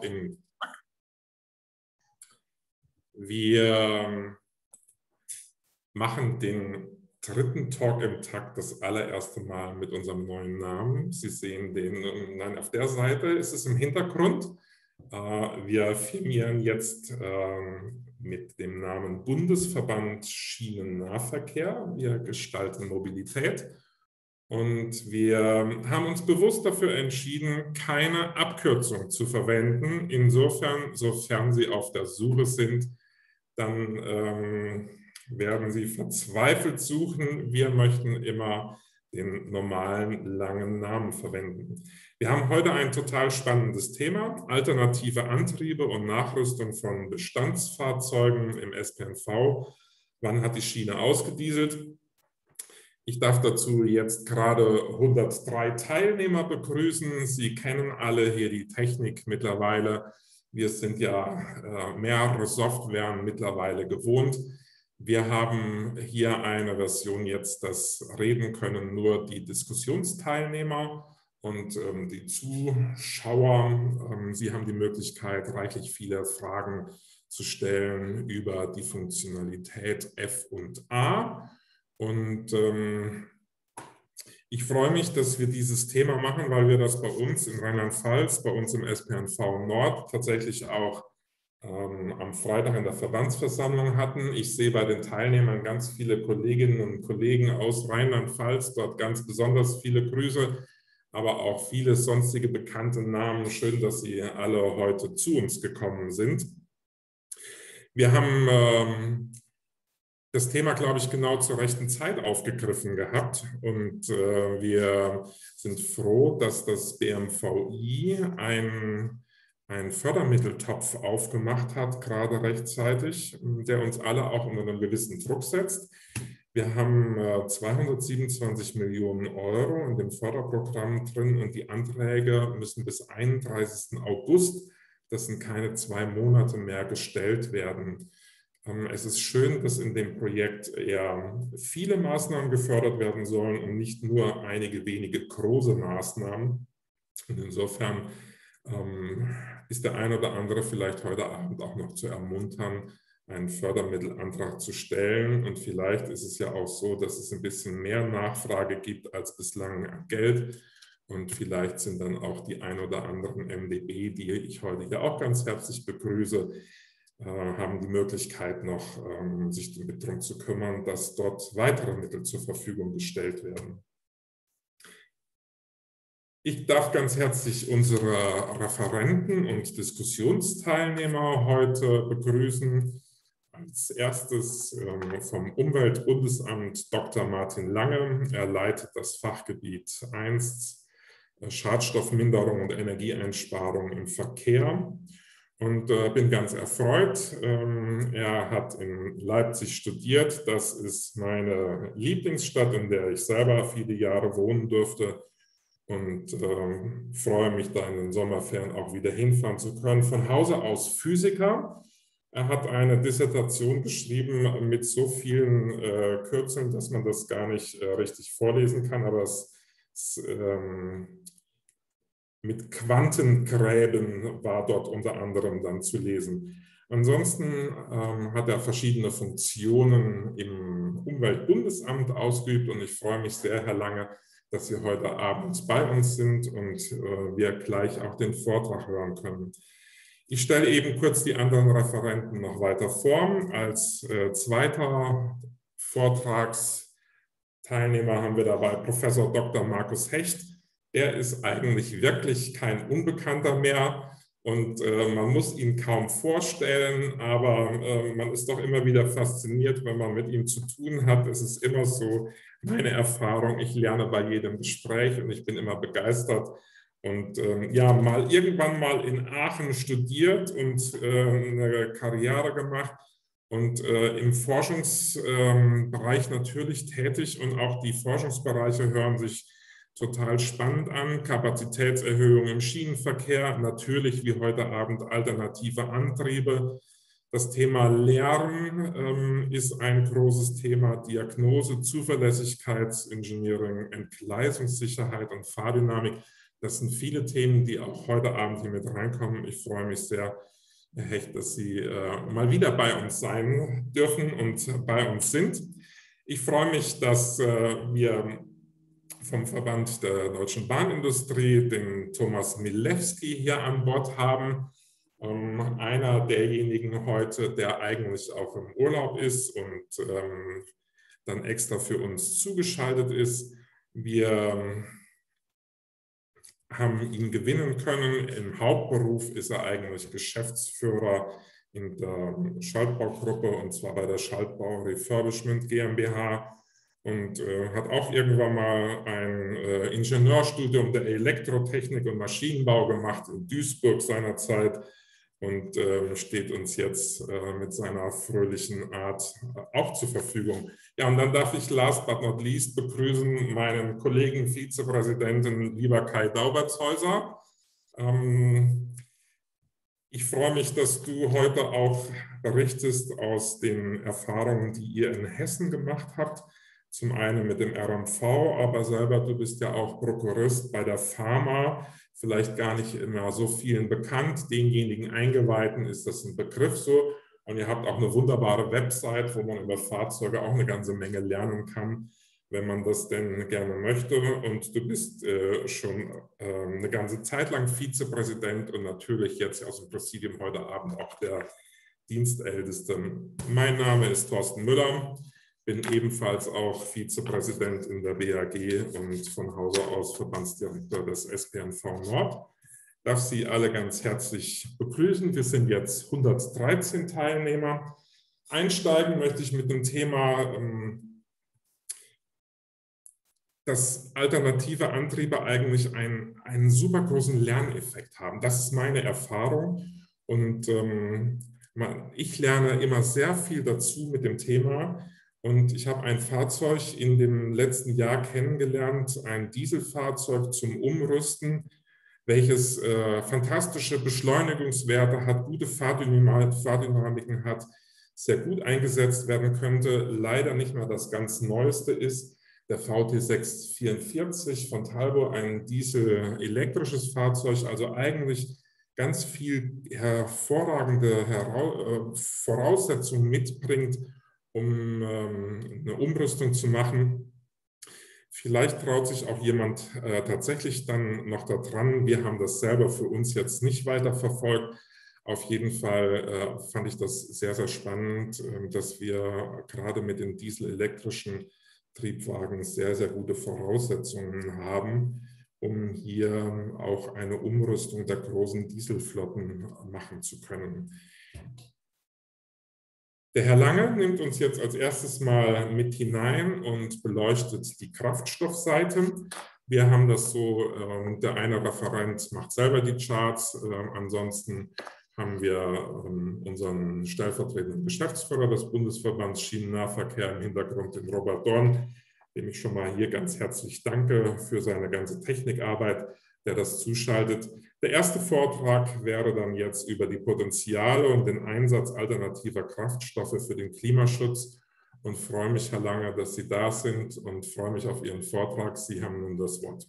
im Wir machen den dritten Talk im Takt das allererste Mal mit unserem neuen Namen. Sie sehen den, nein, auf der Seite ist es im Hintergrund. Äh, wir firmieren jetzt ähm, mit dem Namen Bundesverband Schienennahverkehr. Wir gestalten Mobilität und wir haben uns bewusst dafür entschieden, keine Abkürzung zu verwenden. Insofern, sofern Sie auf der Suche sind, dann ähm, werden Sie verzweifelt suchen. Wir möchten immer den normalen langen Namen verwenden. Wir haben heute ein total spannendes Thema, alternative Antriebe und Nachrüstung von Bestandsfahrzeugen im SPNV. Wann hat die Schiene ausgedieselt? Ich darf dazu jetzt gerade 103 Teilnehmer begrüßen. Sie kennen alle hier die Technik mittlerweile. Wir sind ja äh, mehrere Softwaren mittlerweile gewohnt. Wir haben hier eine Version jetzt, das reden können nur die Diskussionsteilnehmer und ähm, die Zuschauer. Ähm, Sie haben die Möglichkeit, reichlich viele Fragen zu stellen über die Funktionalität F und A. Und ähm, ich freue mich, dass wir dieses Thema machen, weil wir das bei uns in Rheinland-Pfalz, bei uns im SPNV Nord tatsächlich auch ähm, am Freitag in der Verbandsversammlung hatten. Ich sehe bei den Teilnehmern ganz viele Kolleginnen und Kollegen aus Rheinland-Pfalz, dort ganz besonders viele Grüße, aber auch viele sonstige bekannte Namen. Schön, dass Sie alle heute zu uns gekommen sind. Wir haben ähm, das Thema, glaube ich, genau zur rechten Zeit aufgegriffen gehabt. Und äh, wir sind froh, dass das BMVI ein, ein Fördermitteltopf aufgemacht hat, gerade rechtzeitig, der uns alle auch unter einen gewissen Druck setzt. Wir haben äh, 227 Millionen Euro in dem Förderprogramm drin und die Anträge müssen bis 31. August, das sind keine zwei Monate mehr, gestellt werden. Ähm, es ist schön, dass in dem Projekt eher viele Maßnahmen gefördert werden sollen und nicht nur einige wenige große Maßnahmen. Und insofern ähm, ist der eine oder andere vielleicht heute Abend auch noch zu ermuntern, einen Fördermittelantrag zu stellen. Und vielleicht ist es ja auch so, dass es ein bisschen mehr Nachfrage gibt als bislang an Geld. Und vielleicht sind dann auch die ein oder anderen MDB, die ich heute hier auch ganz herzlich begrüße, haben die Möglichkeit noch, ähm, sich darum zu kümmern, dass dort weitere Mittel zur Verfügung gestellt werden. Ich darf ganz herzlich unsere Referenten und Diskussionsteilnehmer heute begrüßen. Als erstes ähm, vom Umweltbundesamt Dr. Martin Lange. Er leitet das Fachgebiet 1 äh, Schadstoffminderung und Energieeinsparung im Verkehr und äh, bin ganz erfreut. Ähm, er hat in Leipzig studiert. Das ist meine Lieblingsstadt, in der ich selber viele Jahre wohnen durfte und äh, freue mich da in den Sommerferien auch wieder hinfahren zu können. Von Hause aus Physiker. Er hat eine Dissertation geschrieben mit so vielen äh, Kürzeln, dass man das gar nicht äh, richtig vorlesen kann, aber es, es ähm, mit Quantengräben war dort unter anderem dann zu lesen. Ansonsten ähm, hat er verschiedene Funktionen im Umweltbundesamt ausgeübt und ich freue mich sehr, Herr Lange, dass Sie heute Abend bei uns sind und äh, wir gleich auch den Vortrag hören können. Ich stelle eben kurz die anderen Referenten noch weiter vor. Als äh, zweiter Vortragsteilnehmer haben wir dabei Professor Dr. Markus Hecht er ist eigentlich wirklich kein Unbekannter mehr und äh, man muss ihn kaum vorstellen, aber äh, man ist doch immer wieder fasziniert, wenn man mit ihm zu tun hat. Es ist immer so meine Erfahrung, ich lerne bei jedem Gespräch und ich bin immer begeistert. Und ähm, ja, mal irgendwann mal in Aachen studiert und äh, eine Karriere gemacht und äh, im Forschungsbereich ähm, natürlich tätig und auch die Forschungsbereiche hören sich total spannend an. Kapazitätserhöhung im Schienenverkehr, natürlich wie heute Abend alternative Antriebe. Das Thema Lärm ähm, ist ein großes Thema. Diagnose, Zuverlässigkeitsengineering, Entgleisungssicherheit und Fahrdynamik. Das sind viele Themen, die auch heute Abend hier mit reinkommen. Ich freue mich sehr, Herr Hecht, dass Sie äh, mal wieder bei uns sein dürfen und bei uns sind. Ich freue mich, dass äh, wir vom Verband der deutschen Bahnindustrie den Thomas Milewski hier an Bord haben. Ähm, einer derjenigen heute, der eigentlich auch im Urlaub ist und ähm, dann extra für uns zugeschaltet ist. Wir haben ihn gewinnen können. Im Hauptberuf ist er eigentlich Geschäftsführer in der Schaltbaugruppe und zwar bei der Schaltbau Refurbishment GmbH und äh, hat auch irgendwann mal ein äh, Ingenieurstudium der Elektrotechnik und Maschinenbau gemacht in Duisburg seinerzeit und äh, steht uns jetzt äh, mit seiner fröhlichen Art äh, auch zur Verfügung. Ja, und dann darf ich last but not least begrüßen meinen Kollegen Vizepräsidenten, lieber Kai Daubertshäuser. Ähm, ich freue mich, dass du heute auch berichtest aus den Erfahrungen, die ihr in Hessen gemacht habt. Zum einen mit dem RMV, aber selber, du bist ja auch Prokurist bei der Pharma vielleicht gar nicht immer so vielen bekannt. Denjenigen Eingeweihten ist das ein Begriff so. Und ihr habt auch eine wunderbare Website, wo man über Fahrzeuge auch eine ganze Menge lernen kann, wenn man das denn gerne möchte. Und du bist äh, schon äh, eine ganze Zeit lang Vizepräsident und natürlich jetzt aus dem Präsidium heute Abend auch der Dienstälteste. Mein Name ist Thorsten Müller bin ebenfalls auch Vizepräsident in der BAG und von Hause aus Verbandsdirektor des SPNV Nord. Darf Sie alle ganz herzlich begrüßen. Wir sind jetzt 113 Teilnehmer. Einsteigen möchte ich mit dem Thema, ähm, dass alternative Antriebe eigentlich einen, einen super großen Lerneffekt haben. Das ist meine Erfahrung. Und ähm, ich lerne immer sehr viel dazu mit dem Thema, und ich habe ein Fahrzeug in dem letzten Jahr kennengelernt, ein Dieselfahrzeug zum Umrüsten, welches äh, fantastische Beschleunigungswerte hat, gute Fahrdynamiken hat, sehr gut eingesetzt werden könnte. Leider nicht mehr das ganz Neueste ist der VT644 von Talbot, ein diesel-elektrisches Fahrzeug, also eigentlich ganz viel hervorragende äh, Voraussetzungen mitbringt, um ähm, eine Umrüstung zu machen. Vielleicht traut sich auch jemand äh, tatsächlich dann noch da dran. Wir haben das selber für uns jetzt nicht weiter verfolgt. Auf jeden Fall äh, fand ich das sehr, sehr spannend, äh, dass wir gerade mit den dieselelektrischen Triebwagen sehr, sehr gute Voraussetzungen haben, um hier auch eine Umrüstung der großen Dieselflotten machen zu können. Der Herr Lange nimmt uns jetzt als erstes mal mit hinein und beleuchtet die Kraftstoffseite. Wir haben das so, äh, der eine Referent macht selber die Charts, äh, ansonsten haben wir äh, unseren stellvertretenden Geschäftsführer des Bundesverbands Schienennahverkehr im Hintergrund, den Robert Dorn, dem ich schon mal hier ganz herzlich danke für seine ganze Technikarbeit, der das zuschaltet. Der erste Vortrag wäre dann jetzt über die Potenziale und den Einsatz alternativer Kraftstoffe für den Klimaschutz und freue mich, Herr Lange, dass Sie da sind und freue mich auf Ihren Vortrag. Sie haben nun das Wort.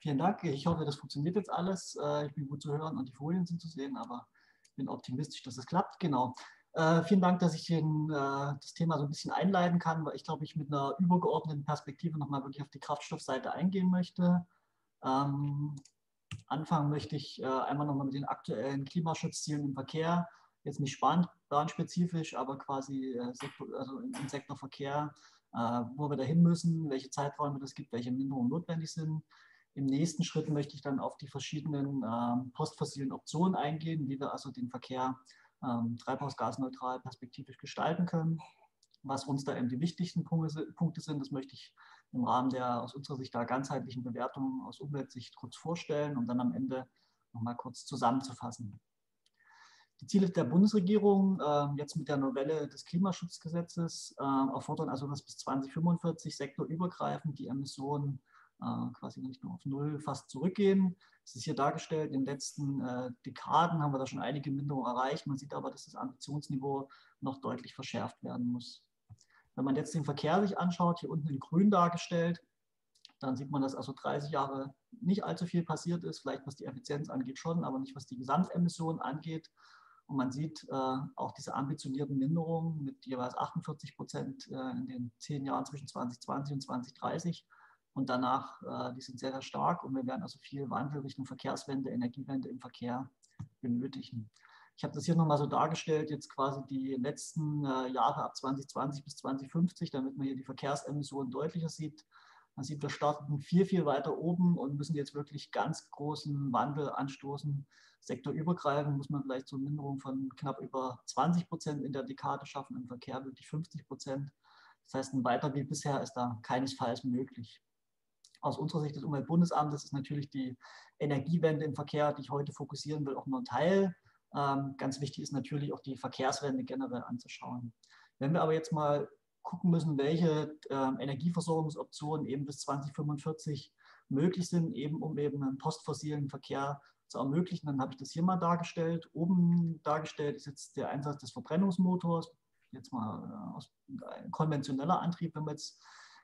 Vielen Dank. Ich hoffe, das funktioniert jetzt alles. Äh, ich bin gut zu hören und die Folien sind zu sehen, aber ich bin optimistisch, dass es klappt. Genau. Äh, vielen Dank, dass ich den, äh, das Thema so ein bisschen einleiten kann, weil ich glaube, ich mit einer übergeordneten Perspektive nochmal wirklich auf die Kraftstoffseite eingehen möchte. Ähm, anfangen möchte ich äh, einmal nochmal mit den aktuellen Klimaschutzzielen im Verkehr, jetzt nicht bahnspezifisch, aber quasi äh, Sektor, also im, im Sektor Verkehr, äh, wo wir dahin müssen, welche Zeiträume das gibt, welche Minderungen notwendig sind. Im nächsten Schritt möchte ich dann auf die verschiedenen ähm, postfossilen Optionen eingehen, wie wir also den Verkehr ähm, treibhausgasneutral perspektivisch gestalten können. Was uns da eben die wichtigsten Punkte sind, das möchte ich im Rahmen der aus unserer Sicht da ganzheitlichen Bewertung aus Umweltsicht kurz vorstellen und dann am Ende nochmal kurz zusammenzufassen. Die Ziele der Bundesregierung äh, jetzt mit der Novelle des Klimaschutzgesetzes äh, erfordern also, dass bis 2045 sektorübergreifend die Emissionen äh, quasi nicht nur auf Null fast zurückgehen. Es ist hier dargestellt, in den letzten äh, Dekaden haben wir da schon einige Minderungen erreicht. Man sieht aber, dass das Ambitionsniveau noch deutlich verschärft werden muss. Wenn man jetzt den Verkehr sich anschaut, hier unten in grün dargestellt, Dann sieht man, dass also 30 Jahre nicht allzu viel passiert ist, vielleicht was die Effizienz angeht schon, aber nicht was die Gesamtemissionen angeht. Und man sieht äh, auch diese ambitionierten Minderungen mit jeweils 48 Prozent äh, in den zehn Jahren zwischen 2020 und 2030. Und danach, äh, die sind sehr, sehr stark und wir werden also viel Wandel Richtung Verkehrswende, Energiewende im Verkehr benötigen. Ich habe das hier nochmal so dargestellt, jetzt quasi die letzten äh, Jahre ab 2020 bis 2050, damit man hier die Verkehrsemissionen deutlicher sieht. Man sieht, wir starten viel, viel weiter oben und müssen jetzt wirklich ganz großen Wandel anstoßen. Sektorübergreifend muss man vielleicht so eine Minderung von knapp über 20 Prozent in der Dekade schaffen, im Verkehr wirklich 50 Prozent. Das heißt, ein weiter wie bisher ist da keinesfalls möglich. Aus unserer Sicht des Umweltbundesamtes ist natürlich die Energiewende im Verkehr, die ich heute fokussieren will, auch nur ein Teil. Ähm, ganz wichtig ist natürlich auch die Verkehrswende generell anzuschauen. Wenn wir aber jetzt mal gucken müssen, welche äh, Energieversorgungsoptionen eben bis 2045 möglich sind, eben um eben einen postfossilen Verkehr zu ermöglichen. Dann habe ich das hier mal dargestellt. Oben dargestellt ist jetzt der Einsatz des Verbrennungsmotors, jetzt mal äh, aus, konventioneller Antrieb, wenn man jetzt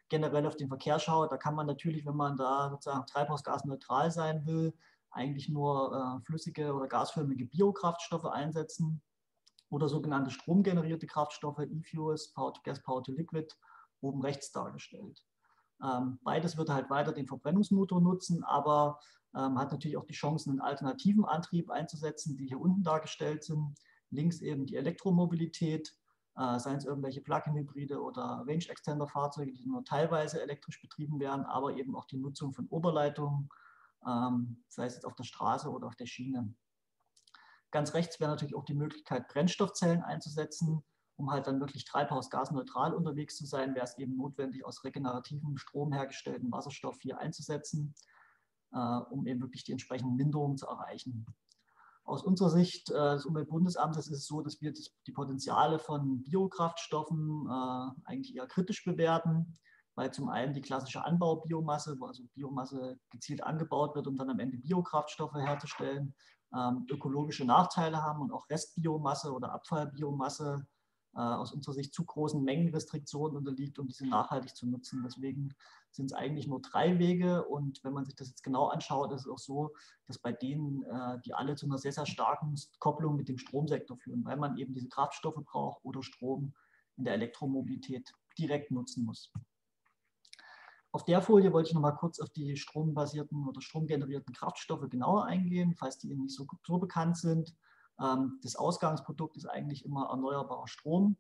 generell auf den Verkehr schaut. Da kann man natürlich, wenn man da sozusagen treibhausgasneutral sein will, eigentlich nur äh, flüssige oder gasförmige Biokraftstoffe einsetzen oder sogenannte stromgenerierte Kraftstoffe, E-Fuels, Gas, Power to Liquid, oben rechts dargestellt. Ähm, beides wird halt weiter den Verbrennungsmotor nutzen, aber ähm, hat natürlich auch die Chance, einen alternativen Antrieb einzusetzen, die hier unten dargestellt sind. Links eben die Elektromobilität, äh, seien es irgendwelche Plug-in-Hybride oder Range-Extender-Fahrzeuge, die nur teilweise elektrisch betrieben werden, aber eben auch die Nutzung von Oberleitungen, ähm, sei es jetzt auf der Straße oder auf der Schiene. Ganz rechts wäre natürlich auch die Möglichkeit, Brennstoffzellen einzusetzen, um halt dann wirklich treibhausgasneutral unterwegs zu sein, wäre es eben notwendig, aus regenerativem Strom hergestellten Wasserstoff hier einzusetzen, äh, um eben wirklich die entsprechenden Minderungen zu erreichen. Aus unserer Sicht äh, des Umweltbundesamtes ist es so, dass wir die Potenziale von Biokraftstoffen äh, eigentlich eher kritisch bewerten, weil zum einen die klassische Anbaubiomasse, wo also Biomasse gezielt angebaut wird, um dann am Ende Biokraftstoffe herzustellen, ähm, ökologische Nachteile haben und auch Restbiomasse oder Abfallbiomasse äh, aus unserer Sicht zu großen Mengenrestriktionen unterliegt, um diese nachhaltig zu nutzen. Deswegen sind es eigentlich nur drei Wege und wenn man sich das jetzt genau anschaut, ist es auch so, dass bei denen, äh, die alle zu einer sehr, sehr starken Kopplung mit dem Stromsektor führen, weil man eben diese Kraftstoffe braucht oder Strom in der Elektromobilität direkt nutzen muss. Auf der Folie wollte ich noch mal kurz auf die strombasierten oder stromgenerierten Kraftstoffe genauer eingehen, falls die Ihnen nicht so, so bekannt sind. Ähm, das Ausgangsprodukt ist eigentlich immer erneuerbarer Strom,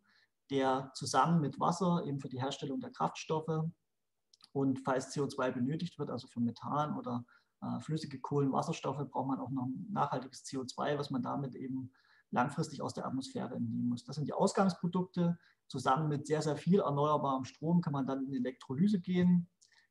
der zusammen mit Wasser eben für die Herstellung der Kraftstoffe und falls CO2 benötigt wird, also für Methan oder äh, flüssige Kohlenwasserstoffe, braucht man auch noch nachhaltiges CO2, was man damit eben langfristig aus der Atmosphäre entnehmen muss. Das sind die Ausgangsprodukte. Zusammen mit sehr, sehr viel erneuerbarem Strom kann man dann in Elektrolyse gehen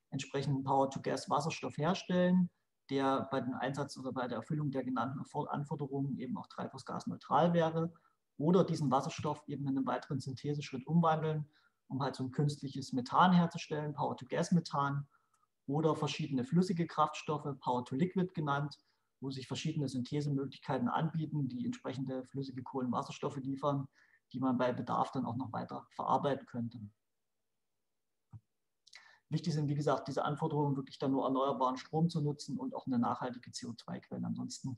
entsprechenden Power-to-Gas-Wasserstoff herstellen, der bei dem Einsatz oder bei der Erfüllung der genannten Anforderungen eben auch treibhausgasneutral wäre. Oder diesen Wasserstoff eben in einem weiteren Syntheseschritt umwandeln, um halt so ein künstliches Methan herzustellen, Power-to-Gas-Methan. Oder verschiedene flüssige Kraftstoffe, Power-to-Liquid genannt, wo sich verschiedene Synthesemöglichkeiten anbieten, die entsprechende flüssige Kohlenwasserstoffe liefern, die man bei Bedarf dann auch noch weiter verarbeiten könnte. Wichtig sind, wie gesagt, diese Anforderungen, wirklich dann nur erneuerbaren Strom zu nutzen und auch eine nachhaltige CO2-Quelle. Ansonsten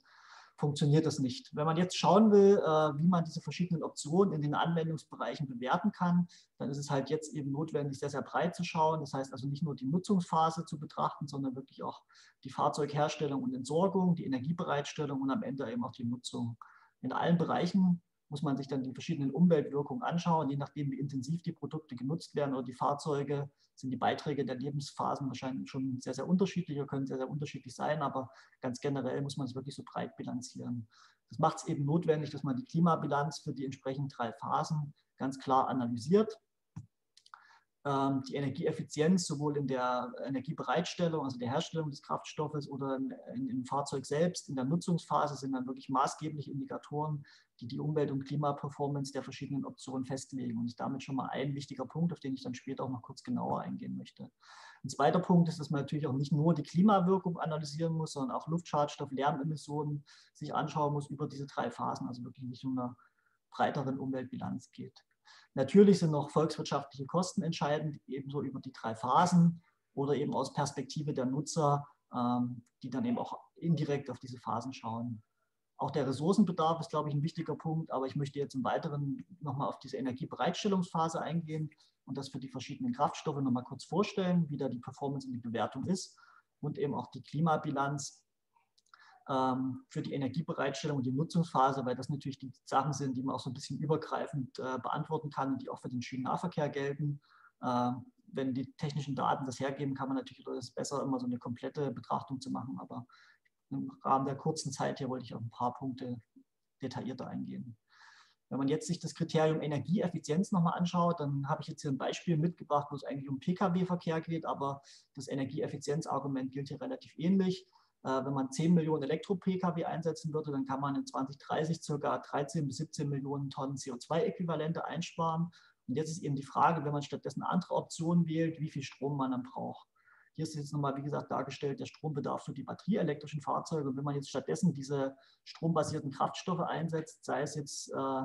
funktioniert das nicht. Wenn man jetzt schauen will, äh, wie man diese verschiedenen Optionen in den Anwendungsbereichen bewerten kann, dann ist es halt jetzt eben notwendig, sehr, sehr breit zu schauen. Das heißt also nicht nur die Nutzungsphase zu betrachten, sondern wirklich auch die Fahrzeugherstellung und Entsorgung, die Energiebereitstellung und am Ende eben auch die Nutzung. In allen Bereichen muss man sich dann die verschiedenen Umweltwirkungen anschauen. Je nachdem, wie intensiv die Produkte genutzt werden oder die Fahrzeuge, sind die Beiträge der Lebensphasen wahrscheinlich schon sehr, sehr unterschiedlich oder können sehr, sehr unterschiedlich sein. Aber ganz generell muss man es wirklich so breit bilanzieren. Das macht es eben notwendig, dass man die Klimabilanz für die entsprechenden drei Phasen ganz klar analysiert die Energieeffizienz sowohl in der Energiebereitstellung, also der Herstellung des Kraftstoffes oder im Fahrzeug selbst, in der Nutzungsphase sind dann wirklich maßgebliche Indikatoren, die die Umwelt- und Klimaperformance der verschiedenen Optionen festlegen. Und ist damit schon mal ein wichtiger Punkt, auf den ich dann später auch noch kurz genauer eingehen möchte. Ein zweiter Punkt ist, dass man natürlich auch nicht nur die Klimawirkung analysieren muss, sondern auch Luftschadstoff, Lärmemissionen sich anschauen muss über diese drei Phasen, also wirklich nicht nur einer breiteren Umweltbilanz geht. Natürlich sind noch volkswirtschaftliche Kosten entscheidend, ebenso über die drei Phasen. oder eben aus Perspektive der Nutzer, ähm, die dann eben auch indirekt auf diese Phasen schauen. Auch der Ressourcenbedarf ist, glaube ich, ein wichtiger Punkt, aber ich möchte jetzt im Weiteren nochmal auf diese Energiebereitstellungsphase eingehen und das für die verschiedenen Kraftstoffe nochmal kurz vorstellen, wie da die Performance und die Bewertung ist und eben auch die Klimabilanz für die Energiebereitstellung und die Nutzungsphase, weil das natürlich die Sachen sind, die man auch so ein bisschen übergreifend äh, beantworten kann und die auch für den Schienennahverkehr gelten. Äh, wenn die technischen Daten das hergeben, kann man natürlich ist besser, immer so eine komplette Betrachtung zu machen. Aber im Rahmen der kurzen Zeit hier wollte ich auf ein paar Punkte detaillierter eingehen. Wenn man jetzt sich das Kriterium Energieeffizienz nochmal anschaut, dann habe ich jetzt hier ein Beispiel mitgebracht, wo es eigentlich um Pkw-Verkehr geht, aber das Energieeffizienzargument gilt hier relativ ähnlich. Äh, wenn man 10 Millionen Elektro-Pkw einsetzen würde, dann kann man in 2030 ca. 13 bis 17 Millionen Tonnen CO2-Äquivalente einsparen. Und jetzt ist eben die Frage, wenn man stattdessen andere Optionen wählt, wie viel Strom man dann braucht. Hier ist jetzt nochmal, wie gesagt, dargestellt der Strombedarf für die batterieelektrischen Fahrzeuge. Und wenn man jetzt stattdessen diese strombasierten Kraftstoffe einsetzt, sei es jetzt äh,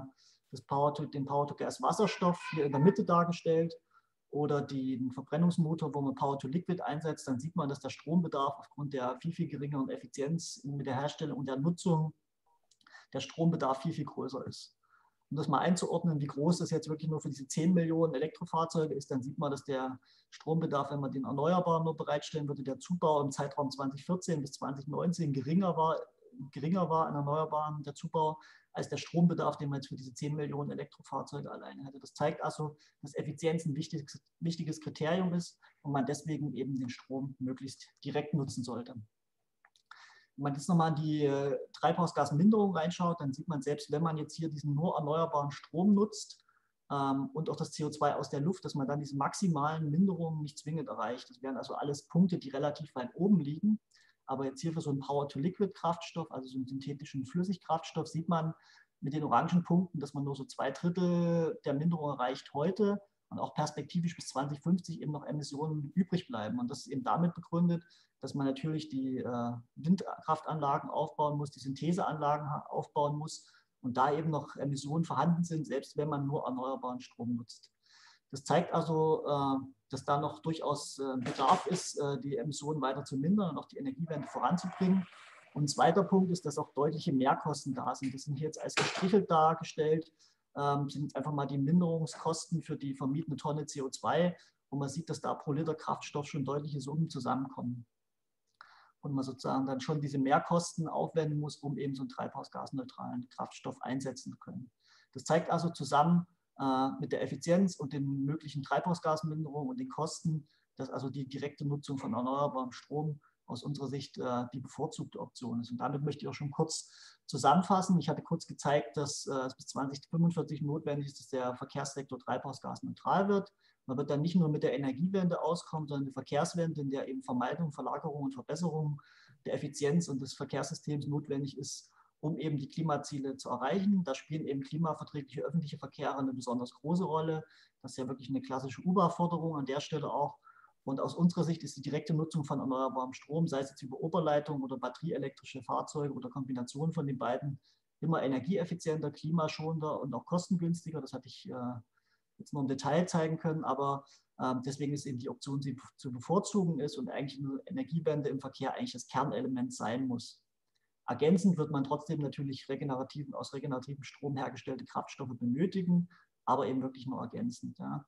das Power to, den Power-to-Gas-Wasserstoff hier in der Mitte dargestellt oder den Verbrennungsmotor, wo man Power-to-Liquid einsetzt, dann sieht man, dass der Strombedarf aufgrund der viel, viel geringeren Effizienz mit der Herstellung und der Nutzung der Strombedarf viel, viel größer ist. Um das mal einzuordnen, wie groß das jetzt wirklich nur für diese 10 Millionen Elektrofahrzeuge ist, dann sieht man, dass der Strombedarf, wenn man den Erneuerbaren nur bereitstellen würde, der Zubau im Zeitraum 2014 bis 2019 geringer war, geringer war an Erneuerbaren, der Zubau, als der Strombedarf, den man jetzt für diese 10 Millionen Elektrofahrzeuge alleine hätte. Das zeigt also, dass Effizienz ein wichtiges, wichtiges Kriterium ist und man deswegen eben den Strom möglichst direkt nutzen sollte. Wenn man jetzt nochmal in die äh, Treibhausgasminderung reinschaut, dann sieht man selbst, wenn man jetzt hier diesen nur erneuerbaren Strom nutzt ähm, und auch das CO2 aus der Luft, dass man dann diese maximalen Minderungen nicht zwingend erreicht. Das wären also alles Punkte, die relativ weit oben liegen. Aber jetzt hier für so einen Power-to-Liquid-Kraftstoff, also so einen synthetischen Flüssigkraftstoff, sieht man mit den orangen Punkten, dass man nur so zwei Drittel der Minderung erreicht heute und auch perspektivisch bis 2050 eben noch Emissionen übrig bleiben. Und das ist eben damit begründet, dass man natürlich die äh, Windkraftanlagen aufbauen muss, die Syntheseanlagen aufbauen muss und da eben noch Emissionen vorhanden sind, selbst wenn man nur erneuerbaren Strom nutzt. Das zeigt also, äh, dass da noch durchaus äh, Bedarf ist, äh, die Emissionen weiter zu mindern und auch die Energiewende voranzubringen. Und ein zweiter Punkt ist, dass auch deutliche Mehrkosten da sind. Das sind hier jetzt als gestrichelt dargestellt, ähm, sind einfach mal die Minderungskosten für die vermietene Tonne CO2, wo man sieht, dass da pro Liter Kraftstoff schon deutliche Summen zusammenkommen. Und man sozusagen dann schon diese Mehrkosten aufwenden muss, um eben so einen treibhausgasneutralen Kraftstoff einsetzen zu können. Das zeigt also zusammen, äh, mit der Effizienz und den möglichen Treibhausgasminderungen und den Kosten, dass also die direkte Nutzung von erneuerbarem Strom aus unserer Sicht äh, die bevorzugte Option ist. Und damit möchte ich auch schon kurz zusammenfassen. Ich hatte kurz gezeigt, dass äh, es bis 2045 notwendig ist, dass der Verkehrssektor treibhausgasneutral wird. Man wird dann nicht nur mit der Energiewende auskommen, sondern die Verkehrswende, in der eben Vermeidung, Verlagerung und Verbesserung der Effizienz und des Verkehrssystems notwendig ist, um eben die Klimaziele zu erreichen. Da spielen eben klimaverträgliche öffentliche Verkehre eine besonders große Rolle. Das ist ja wirklich eine klassische UBA-Forderung an der Stelle auch. Und aus unserer Sicht ist die direkte Nutzung von erneuerbarem Strom, sei es jetzt über Oberleitung oder batterieelektrische Fahrzeuge oder Kombination von den beiden, immer energieeffizienter, klimaschonender und auch kostengünstiger. Das hatte ich äh, jetzt nur im Detail zeigen können, aber äh, deswegen ist eben die Option, sie zu bevorzugen ist und eigentlich eine Energiewende im Verkehr eigentlich das Kernelement sein muss. Ergänzend wird man trotzdem natürlich regenerativen, aus regenerativem Strom hergestellte Kraftstoffe benötigen, aber eben wirklich nur ergänzend. Ja.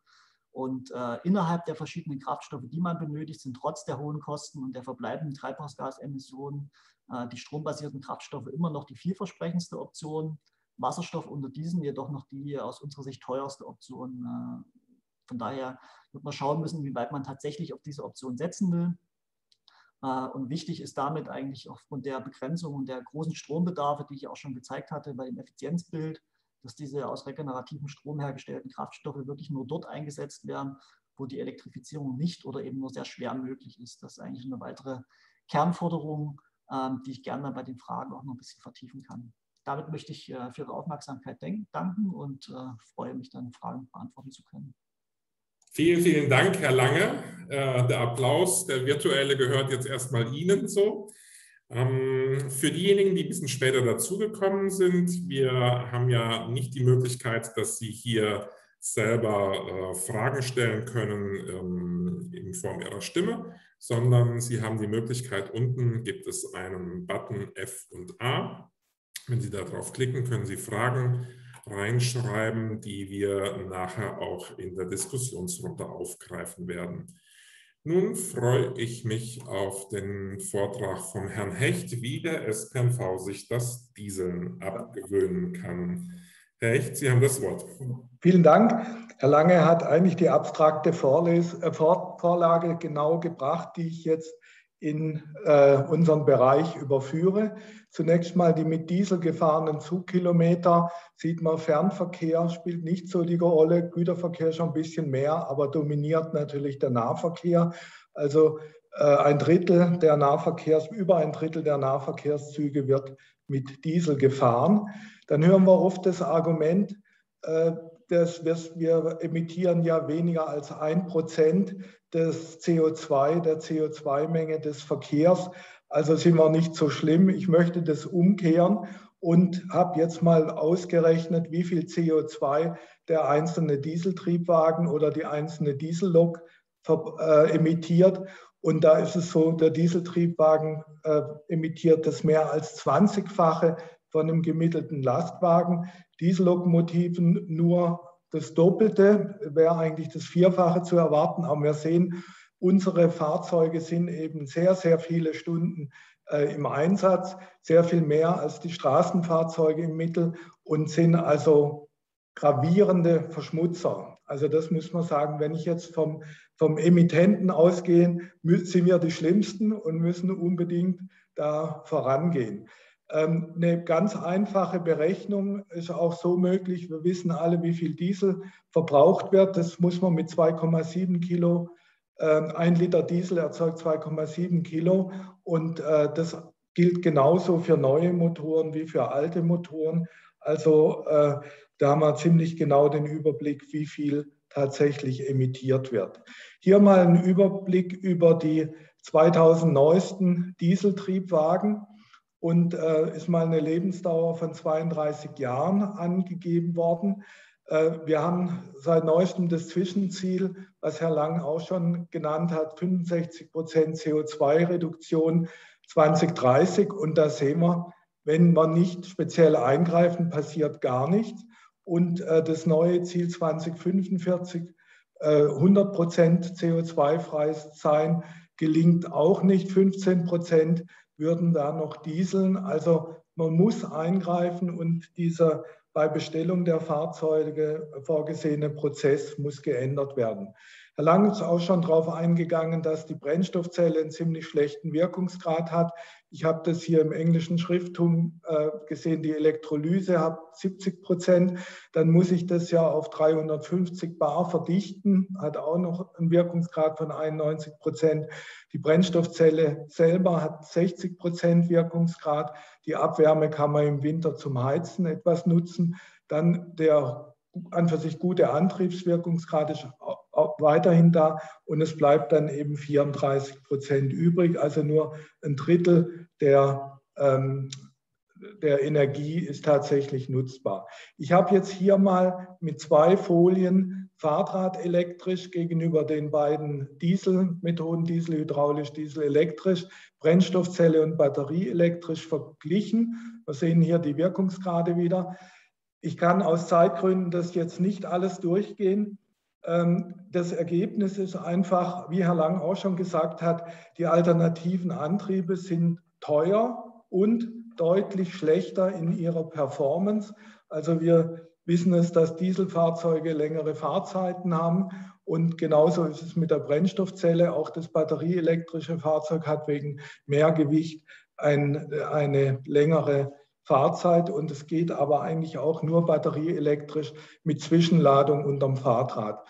Und äh, innerhalb der verschiedenen Kraftstoffe, die man benötigt, sind trotz der hohen Kosten und der verbleibenden Treibhausgasemissionen äh, die strombasierten Kraftstoffe immer noch die vielversprechendste Option. Wasserstoff unter diesen jedoch noch die aus unserer Sicht teuerste Option. Äh, von daher wird man schauen müssen, wie weit man tatsächlich auf diese Option setzen will. Äh, und wichtig ist damit eigentlich aufgrund der Begrenzung und der großen Strombedarfe, die ich auch schon gezeigt hatte bei dem Effizienzbild, dass diese aus regenerativem Strom hergestellten Kraftstoffe wirklich nur dort eingesetzt werden, wo die Elektrifizierung nicht oder eben nur sehr schwer möglich ist. Das ist eigentlich eine weitere Kernforderung, ähm, die ich gerne bei den Fragen auch noch ein bisschen vertiefen kann. Damit möchte ich äh, für Ihre Aufmerksamkeit danken und äh, freue mich dann, Fragen beantworten zu können. Vielen, vielen Dank, Herr Lange. Äh, der Applaus, der virtuelle, gehört jetzt erstmal Ihnen so. Ähm, für diejenigen, die ein bisschen später dazugekommen sind, wir haben ja nicht die Möglichkeit, dass Sie hier selber äh, Fragen stellen können ähm, in Form ihrer Stimme, sondern Sie haben die Möglichkeit, unten gibt es einen Button F und A. Wenn Sie darauf klicken, können Sie Fragen reinschreiben, die wir nachher auch in der Diskussionsrunde aufgreifen werden. Nun freue ich mich auf den Vortrag von Herrn Hecht, wie der SPNV sich das Dieseln abgewöhnen kann. Herr Hecht, Sie haben das Wort. Vielen Dank. Herr Lange hat eigentlich die abstrakte Vorles äh, Vorlage genau gebracht, die ich jetzt in äh, unseren Bereich überführe. Zunächst mal die mit Diesel gefahrenen Zugkilometer. Sieht man, Fernverkehr spielt nicht so die Rolle, Güterverkehr schon ein bisschen mehr, aber dominiert natürlich der Nahverkehr. Also äh, ein Drittel der Nahverkehrs, über ein Drittel der Nahverkehrszüge wird mit Diesel gefahren. Dann hören wir oft das Argument, äh, dass wir emittieren ja weniger als ein Prozent des CO2, der CO2-Menge des Verkehrs. Also sind wir nicht so schlimm. Ich möchte das umkehren und habe jetzt mal ausgerechnet, wie viel CO2 der einzelne Dieseltriebwagen oder die einzelne Diesellok äh, emittiert. Und da ist es so, der Dieseltriebwagen äh, emittiert das mehr als 20-fache von einem gemittelten Lastwagen. Diesellokomotiven nur das Doppelte, wäre eigentlich das Vierfache zu erwarten. Aber wir sehen, unsere Fahrzeuge sind eben sehr, sehr viele Stunden äh, im Einsatz, sehr viel mehr als die Straßenfahrzeuge im Mittel und sind also gravierende Verschmutzer. Also das muss man sagen, wenn ich jetzt vom, vom Emittenten ausgehe, sind wir die Schlimmsten und müssen unbedingt da vorangehen. Ähm, eine ganz einfache Berechnung ist auch so möglich. Wir wissen alle, wie viel Diesel verbraucht wird. Das muss man mit 2,7 Kilo, ähm, ein Liter Diesel erzeugt 2,7 Kilo. Und äh, das gilt genauso für neue Motoren wie für alte Motoren. Also äh, da haben wir ziemlich genau den Überblick, wie viel tatsächlich emittiert wird. Hier mal ein Überblick über die 2000 neuesten Dieseltriebwagen und äh, ist mal eine Lebensdauer von 32 Jahren angegeben worden. Äh, wir haben seit neuestem das Zwischenziel, was Herr Lang auch schon genannt hat, 65 Prozent CO2-Reduktion 2030. Und da sehen wir, wenn wir nicht speziell eingreifen, passiert gar nichts. Und äh, das neue Ziel 2045, 100 äh, Prozent CO2-frei sein, gelingt auch nicht. 15 Prozent würden da noch dieseln. Also man muss eingreifen und dieser bei Bestellung der Fahrzeuge vorgesehene Prozess muss geändert werden. Herr Lang ist auch schon darauf eingegangen, dass die Brennstoffzelle einen ziemlich schlechten Wirkungsgrad hat. Ich habe das hier im englischen Schrifttum äh, gesehen, die Elektrolyse hat 70 Prozent. Dann muss ich das ja auf 350 Bar verdichten, hat auch noch einen Wirkungsgrad von 91 Prozent. Die Brennstoffzelle selber hat 60 Prozent Wirkungsgrad. Die Abwärme kann man im Winter zum Heizen etwas nutzen. Dann der an für sich gute Antriebswirkungsgrad ist weiterhin da und es bleibt dann eben 34 Prozent übrig, also nur ein Drittel der, ähm, der Energie ist tatsächlich nutzbar. Ich habe jetzt hier mal mit zwei Folien Fahrrad elektrisch gegenüber den beiden Dieselmethoden, Diesel hydraulisch, Diesel elektrisch, Brennstoffzelle und Batterie elektrisch verglichen. Wir sehen hier die Wirkungsgrade wieder. Ich kann aus Zeitgründen das jetzt nicht alles durchgehen. Ähm, das Ergebnis ist einfach, wie Herr Lang auch schon gesagt hat, die alternativen Antriebe sind teuer und deutlich schlechter in ihrer Performance. Also wir wissen es, dass Dieselfahrzeuge längere Fahrzeiten haben und genauso ist es mit der Brennstoffzelle. Auch das batterieelektrische Fahrzeug hat wegen mehr Gewicht ein, eine längere Fahrzeit und es geht aber eigentlich auch nur batterieelektrisch mit Zwischenladung unterm Fahrrad.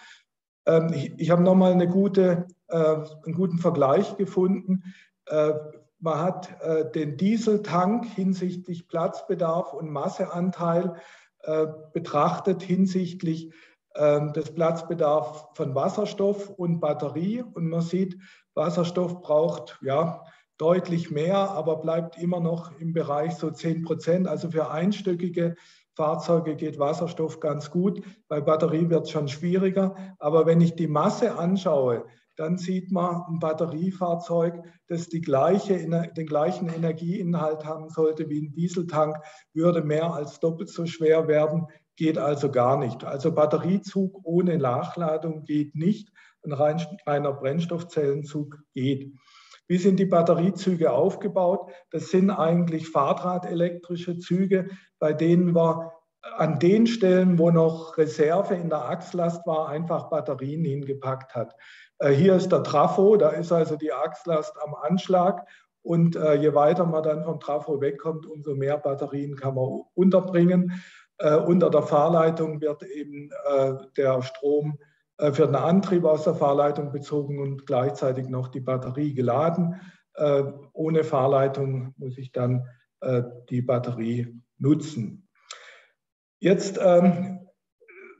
Ähm, ich, ich habe nochmal eine gute, äh, einen guten Vergleich gefunden. Äh, man hat äh, den Dieseltank hinsichtlich Platzbedarf und Masseanteil äh, betrachtet hinsichtlich ähm, des Platzbedarfs von Wasserstoff und Batterie. Und man sieht, Wasserstoff braucht ja deutlich mehr, aber bleibt immer noch im Bereich so 10 Prozent. Also für einstöckige Fahrzeuge geht Wasserstoff ganz gut. Bei Batterie wird es schon schwieriger. Aber wenn ich die Masse anschaue, dann sieht man ein Batteriefahrzeug, das die gleiche, den gleichen Energieinhalt haben sollte wie ein Dieseltank, würde mehr als doppelt so schwer werden, geht also gar nicht. Also Batteriezug ohne Nachladung geht nicht, ein reiner Brennstoffzellenzug geht. Wie sind die Batteriezüge aufgebaut? Das sind eigentlich fahrradelektrische Züge, bei denen wir an den Stellen, wo noch Reserve in der Achslast war, einfach Batterien hingepackt hat. Äh, hier ist der Trafo, da ist also die Achslast am Anschlag. Und äh, je weiter man dann vom Trafo wegkommt, umso mehr Batterien kann man unterbringen. Äh, unter der Fahrleitung wird eben der Strom für den Antrieb aus der Fahrleitung bezogen und gleichzeitig noch die Batterie geladen. ohne Fahrleitung muss ich dann die Batterie nutzen. Jetzt ähm,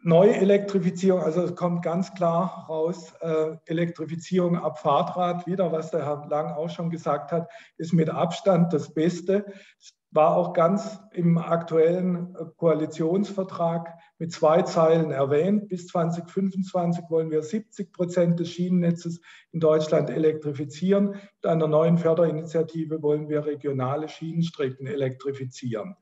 Neuelektrifizierung, also es kommt ganz klar raus, äh, Elektrifizierung ab Fahrrad wieder, was der Herr Lang auch schon gesagt hat, ist mit Abstand das Beste. Es war auch ganz im aktuellen äh, Koalitionsvertrag mit zwei Zeilen erwähnt. Bis 2025 wollen wir 70 Prozent des Schienennetzes in Deutschland elektrifizieren. Mit einer neuen Förderinitiative wollen wir regionale Schienenstrecken elektrifizieren.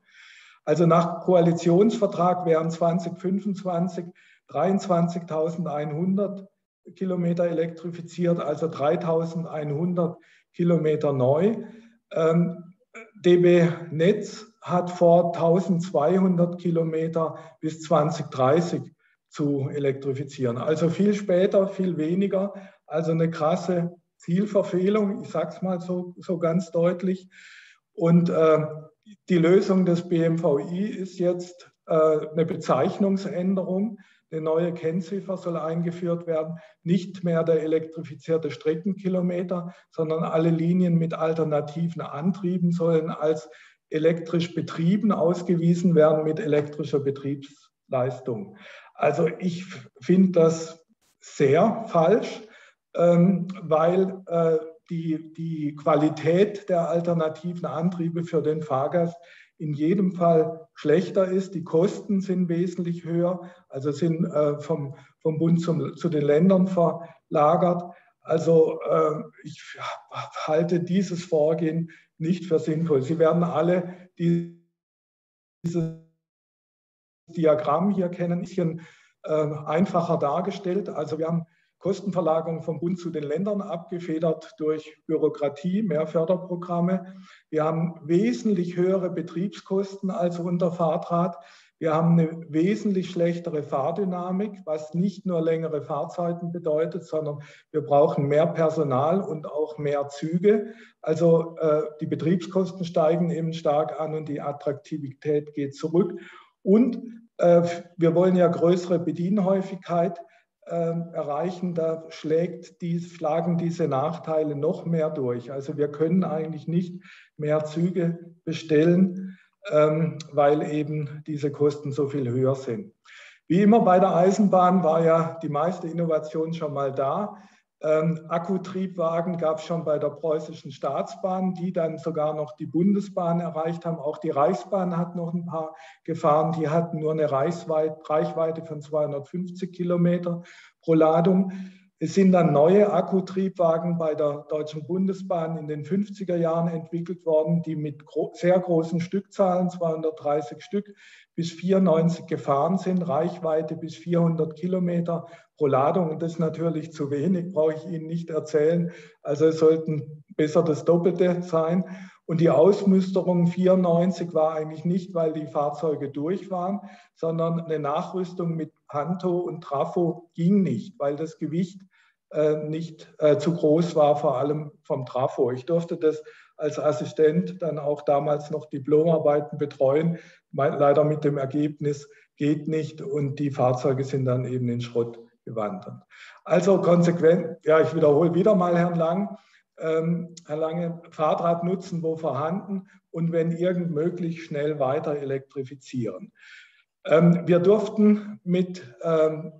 Also nach Koalitionsvertrag wären 2025 23.100 Kilometer elektrifiziert, also 3.100 Kilometer neu. Ähm, DB Netz hat vor 1200 Kilometer bis 2030 zu elektrifizieren. Also viel später, viel weniger. Also eine krasse Zielverfehlung, ich sage es mal so, so ganz deutlich. Und äh, die Lösung des BMVI ist jetzt äh, eine Bezeichnungsänderung. Eine neue Kennziffer soll eingeführt werden. Nicht mehr der elektrifizierte Streckenkilometer, sondern alle Linien mit alternativen Antrieben sollen als elektrisch betrieben ausgewiesen werden mit elektrischer Betriebsleistung. Also ich finde das sehr falsch, ähm, weil äh, die, die Qualität der alternativen Antriebe für den Fahrgast in jedem Fall schlechter ist. Die Kosten sind wesentlich höher, also sind äh, vom, vom Bund zum, zu den Ländern verlagert. Also äh, ich halte dieses Vorgehen nicht für sinnvoll. Sie werden alle die, dieses Diagramm hier kennen, ein bisschen äh, einfacher dargestellt. Also wir haben Kostenverlagerung vom Bund zu den Ländern abgefedert durch Bürokratie, mehr Förderprogramme. Wir haben wesentlich höhere Betriebskosten als unter Fahrrad. Wir haben eine wesentlich schlechtere Fahrdynamik, was nicht nur längere Fahrzeiten bedeutet, sondern wir brauchen mehr Personal und auch mehr Züge. Also äh, die Betriebskosten steigen eben stark an und die Attraktivität geht zurück. Und äh, wir wollen ja größere Bedienhäufigkeit äh, erreichen, da schlägt dies, schlagen diese Nachteile noch mehr durch. Also wir können eigentlich nicht mehr Züge bestellen, ähm, weil eben diese Kosten so viel höher sind. Wie immer bei der Eisenbahn war ja die meiste Innovation schon mal da. Ähm, Akkutriebwagen gab es schon bei der preußischen Staatsbahn, die dann sogar noch die Bundesbahn erreicht haben. Auch die Reichsbahn hat noch ein paar gefahren. Die hatten nur eine Reichweite von 250 Kilometer pro Ladung. Es sind dann neue Akkutriebwagen bei der Deutschen Bundesbahn in den 50er Jahren entwickelt worden, die mit gro sehr großen Stückzahlen, 230 Stück, bis 94 gefahren sind, Reichweite bis 400 Kilometer pro Ladung. Und das ist natürlich zu wenig, brauche ich Ihnen nicht erzählen. Also es sollten besser das Doppelte sein. Und die Ausmusterung 94 war eigentlich nicht, weil die Fahrzeuge durch waren, sondern eine Nachrüstung mit Panto und Trafo ging nicht, weil das Gewicht äh, nicht äh, zu groß war, vor allem vom Trafo. Ich durfte das als Assistent dann auch damals noch Diplomarbeiten betreuen, leider mit dem Ergebnis geht nicht und die Fahrzeuge sind dann eben in Schrott gewandert. Also konsequent, ja, ich wiederhole wieder mal Herrn Lang, ähm, Herr Lange, Fahrrad nutzen, wo vorhanden und wenn irgend möglich schnell weiter elektrifizieren. Ähm, wir durften mit ähm,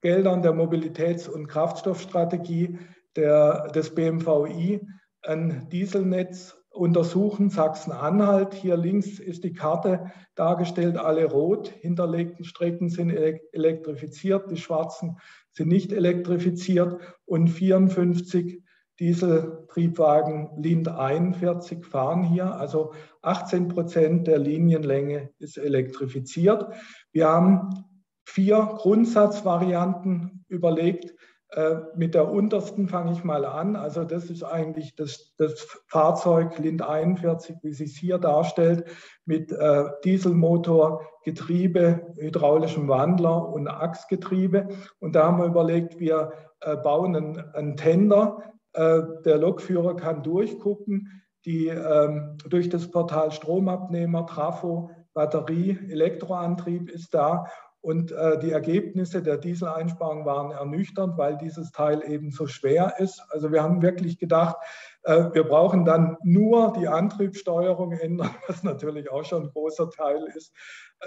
Geldern der Mobilitäts- und Kraftstoffstrategie der, des BMVI ein Dieselnetz untersuchen, Sachsen-Anhalt. Hier links ist die Karte dargestellt, alle rot hinterlegten Strecken sind elektrifiziert, die schwarzen sind nicht elektrifiziert und 54 Dieseltriebwagen Lind 41 fahren hier. Also 18 Prozent der Linienlänge ist elektrifiziert. Wir haben vier Grundsatzvarianten überlegt, äh, mit der untersten fange ich mal an. Also das ist eigentlich das, das Fahrzeug Lind 41, wie sich hier darstellt, mit äh, Dieselmotor, Getriebe, hydraulischem Wandler und Achsgetriebe. Und da haben wir überlegt, wir äh, bauen einen, einen Tender. Äh, der Lokführer kann durchgucken, die ähm, durch das Portal Stromabnehmer, Trafo, Batterie, Elektroantrieb ist da und äh, die Ergebnisse der Dieseleinsparung waren ernüchternd, weil dieses Teil eben so schwer ist. Also wir haben wirklich gedacht, äh, wir brauchen dann nur die Antriebssteuerung ändern, was natürlich auch schon ein großer Teil ist.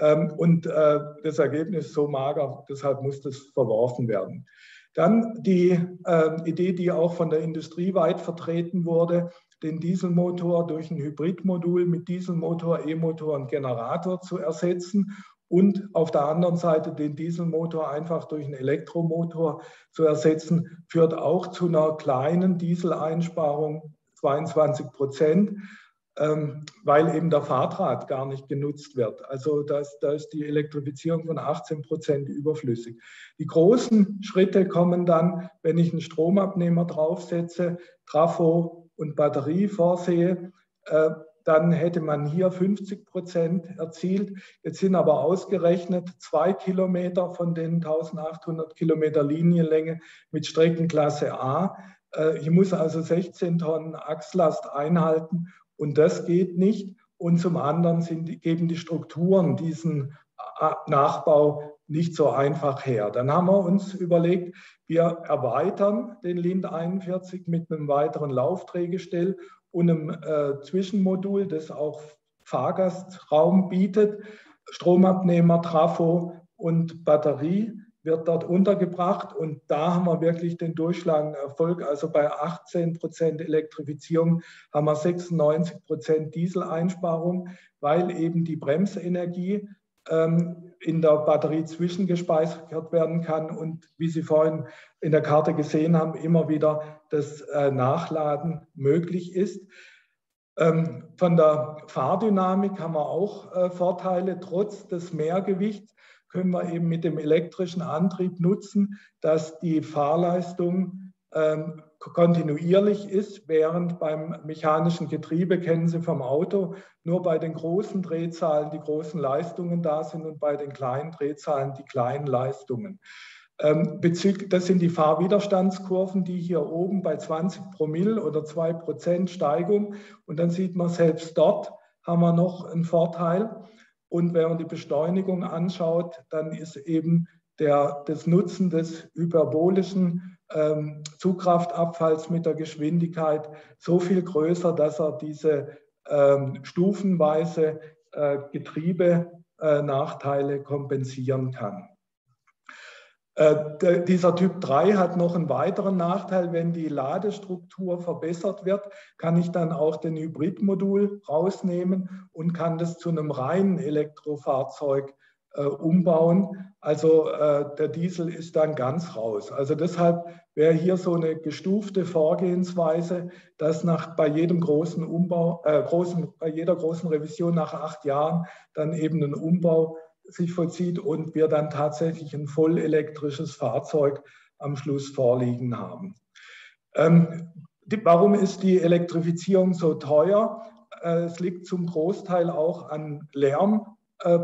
Ähm, und äh, das Ergebnis ist so mager, deshalb muss das verworfen werden. Dann die äh, Idee, die auch von der Industrie weit vertreten wurde, den Dieselmotor durch ein Hybridmodul mit Dieselmotor, E-Motor und Generator zu ersetzen und auf der anderen Seite den Dieselmotor einfach durch einen Elektromotor zu ersetzen, führt auch zu einer kleinen Dieseleinsparung, 22 Prozent, weil eben der Fahrdraht gar nicht genutzt wird. Also da ist, da ist die Elektrifizierung von 18 Prozent überflüssig. Die großen Schritte kommen dann, wenn ich einen Stromabnehmer draufsetze, Trafo und Batterie vorsehe. Äh, dann hätte man hier 50 Prozent erzielt. Jetzt sind aber ausgerechnet zwei Kilometer von den 1800 Kilometer Linienlänge mit Streckenklasse A. Äh, ich muss also 16 Tonnen Achslast einhalten und das geht nicht. Und zum anderen sind, geben die Strukturen diesen äh, Nachbau nicht so einfach her. Dann haben wir uns überlegt, wir erweitern den Lind 41 mit einem weiteren Laufdrehgestell und einem äh, Zwischenmodul, das auch Fahrgastraum bietet. Stromabnehmer, Trafo und Batterie wird dort untergebracht. Und da haben wir wirklich den durchschlagenden Erfolg. Also bei 18 Prozent Elektrifizierung haben wir 96 Prozent Dieseleinsparung, weil eben die Bremsenergie ähm, in der Batterie zwischengespeichert werden kann und wie Sie vorhin in der Karte gesehen haben, immer wieder das äh, Nachladen möglich ist. Ähm, von der Fahrdynamik haben wir auch äh, Vorteile. Trotz des Mehrgewichts können wir eben mit dem elektrischen Antrieb nutzen, dass die Fahrleistung ähm, kontinuierlich ist, während beim mechanischen Getriebe, kennen Sie vom Auto, nur bei den großen Drehzahlen die großen Leistungen da sind und bei den kleinen Drehzahlen die kleinen Leistungen. Ähm, das sind die Fahrwiderstandskurven, die hier oben bei 20 Promille oder 2 Prozent Steigung und dann sieht man selbst dort haben wir noch einen Vorteil. Und wenn man die Beschleunigung anschaut, dann ist eben der, das Nutzen des hyperbolischen ähm, Zugkraftabfalls mit der Geschwindigkeit so viel größer, dass er diese ähm, stufenweise äh, Getriebe-Nachteile äh, kompensieren kann. Äh, dieser Typ 3 hat noch einen weiteren Nachteil. Wenn die Ladestruktur verbessert wird, kann ich dann auch den Hybridmodul rausnehmen und kann das zu einem reinen Elektrofahrzeug äh, umbauen. Also äh, der Diesel ist dann ganz raus. Also deshalb wäre hier so eine gestufte Vorgehensweise, dass nach bei jedem großen Umbau, äh, großen, bei jeder großen Revision nach acht Jahren dann eben ein Umbau sich vollzieht und wir dann tatsächlich ein vollelektrisches Fahrzeug am Schluss vorliegen haben. Ähm, die, warum ist die Elektrifizierung so teuer? Äh, es liegt zum Großteil auch an Lärm äh,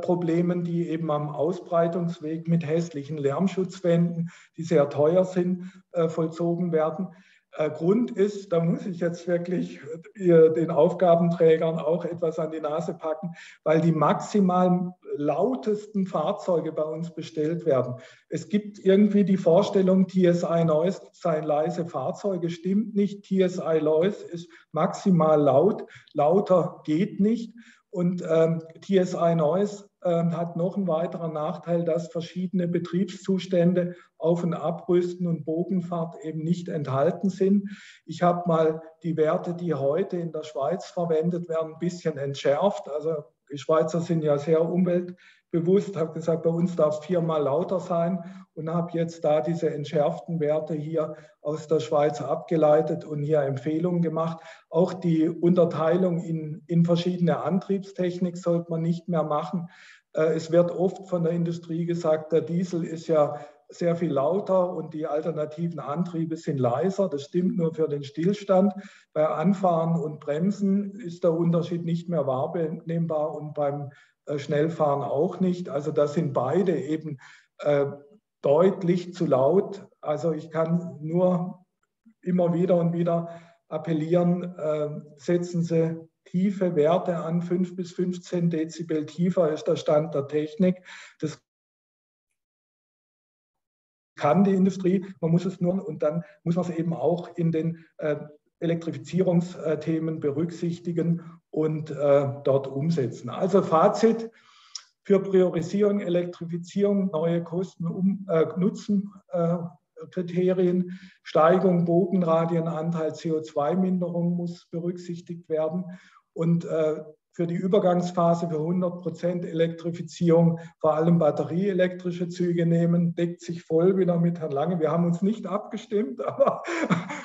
die eben am Ausbreitungsweg mit hässlichen Lärmschutzwänden, die sehr teuer sind, äh, vollzogen werden. Äh, Grund ist, da muss ich jetzt wirklich den Aufgabenträgern auch etwas an die Nase packen, weil die maximal lautesten Fahrzeuge bei uns bestellt werden. Es gibt irgendwie die Vorstellung, TSI Noise seien leise Fahrzeuge, stimmt nicht. TSI Noise ist maximal laut, lauter geht nicht. Und ähm, TSI Noise ähm, hat noch einen weiteren Nachteil, dass verschiedene Betriebszustände auf- und Abrüsten und Bogenfahrt eben nicht enthalten sind. Ich habe mal die Werte, die heute in der Schweiz verwendet werden, ein bisschen entschärft. Also die Schweizer sind ja sehr umweltbewusst, habe gesagt, bei uns darf viermal lauter sein und habe jetzt da diese entschärften Werte hier aus der Schweiz abgeleitet und hier Empfehlungen gemacht. Auch die Unterteilung in, in verschiedene Antriebstechnik sollte man nicht mehr machen. Äh, es wird oft von der Industrie gesagt, der Diesel ist ja sehr viel lauter und die alternativen Antriebe sind leiser. Das stimmt nur für den Stillstand. Bei Anfahren und Bremsen ist der Unterschied nicht mehr wahrnehmbar und beim äh, Schnellfahren auch nicht. Also da sind beide eben äh, deutlich zu laut. Also ich kann nur immer wieder und wieder appellieren, äh, setzen Sie tiefe Werte an, 5 bis 15 Dezibel tiefer ist der Stand der Technik. Das kann die Industrie, man muss es nur und dann muss man es eben auch in den äh, Elektrifizierungsthemen berücksichtigen und äh, dort umsetzen. Also Fazit für Priorisierung, Elektrifizierung, neue Kosten, um, äh, Nutzen. Äh, Kriterien, Steigung, Bogenradienanteil, CO2-Minderung muss berücksichtigt werden. Und äh, für die Übergangsphase für 100 Prozent Elektrifizierung vor allem batterieelektrische Züge nehmen, deckt sich voll wieder mit Herrn Lange. Wir haben uns nicht abgestimmt, aber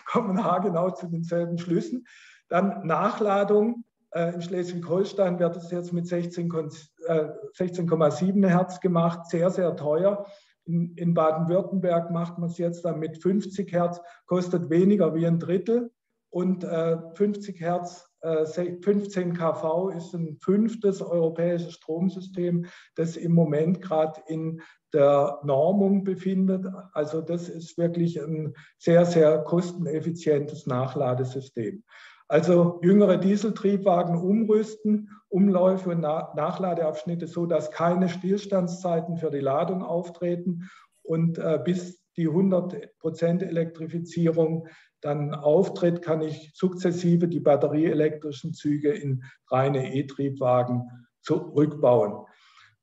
kommen haargenau zu denselben Schlüssen. Dann Nachladung. Äh, in Schleswig-Holstein wird es jetzt mit 16,7 16 Hertz gemacht, sehr, sehr teuer. In, in Baden-Württemberg macht man es jetzt dann mit 50 Hertz, kostet weniger wie ein Drittel. Und äh, 50 Hertz 15 äh, kV ist ein fünftes europäisches Stromsystem, das im Moment gerade in der Normung befindet. Also das ist wirklich ein sehr, sehr kosteneffizientes Nachladesystem. Also jüngere Dieseltriebwagen umrüsten, Umläufe und Nachladeabschnitte so, dass keine Stillstandszeiten für die Ladung auftreten und äh, bis die 100% Elektrifizierung dann auftritt, kann ich sukzessive die batterieelektrischen Züge in reine E-Triebwagen zurückbauen.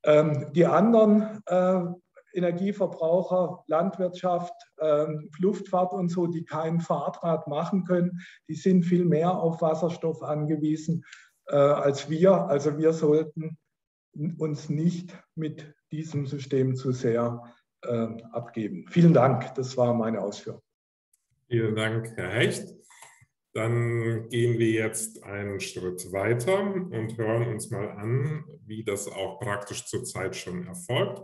Ähm, die anderen äh, Energieverbraucher, Landwirtschaft, ähm, Luftfahrt und so, die kein Fahrrad machen können, die sind viel mehr auf Wasserstoff angewiesen äh, als wir. Also wir sollten uns nicht mit diesem System zu sehr abgeben. Vielen Dank, das war meine Ausführung. Vielen Dank, Herr Hecht. Dann gehen wir jetzt einen Schritt weiter und hören uns mal an, wie das auch praktisch zurzeit schon erfolgt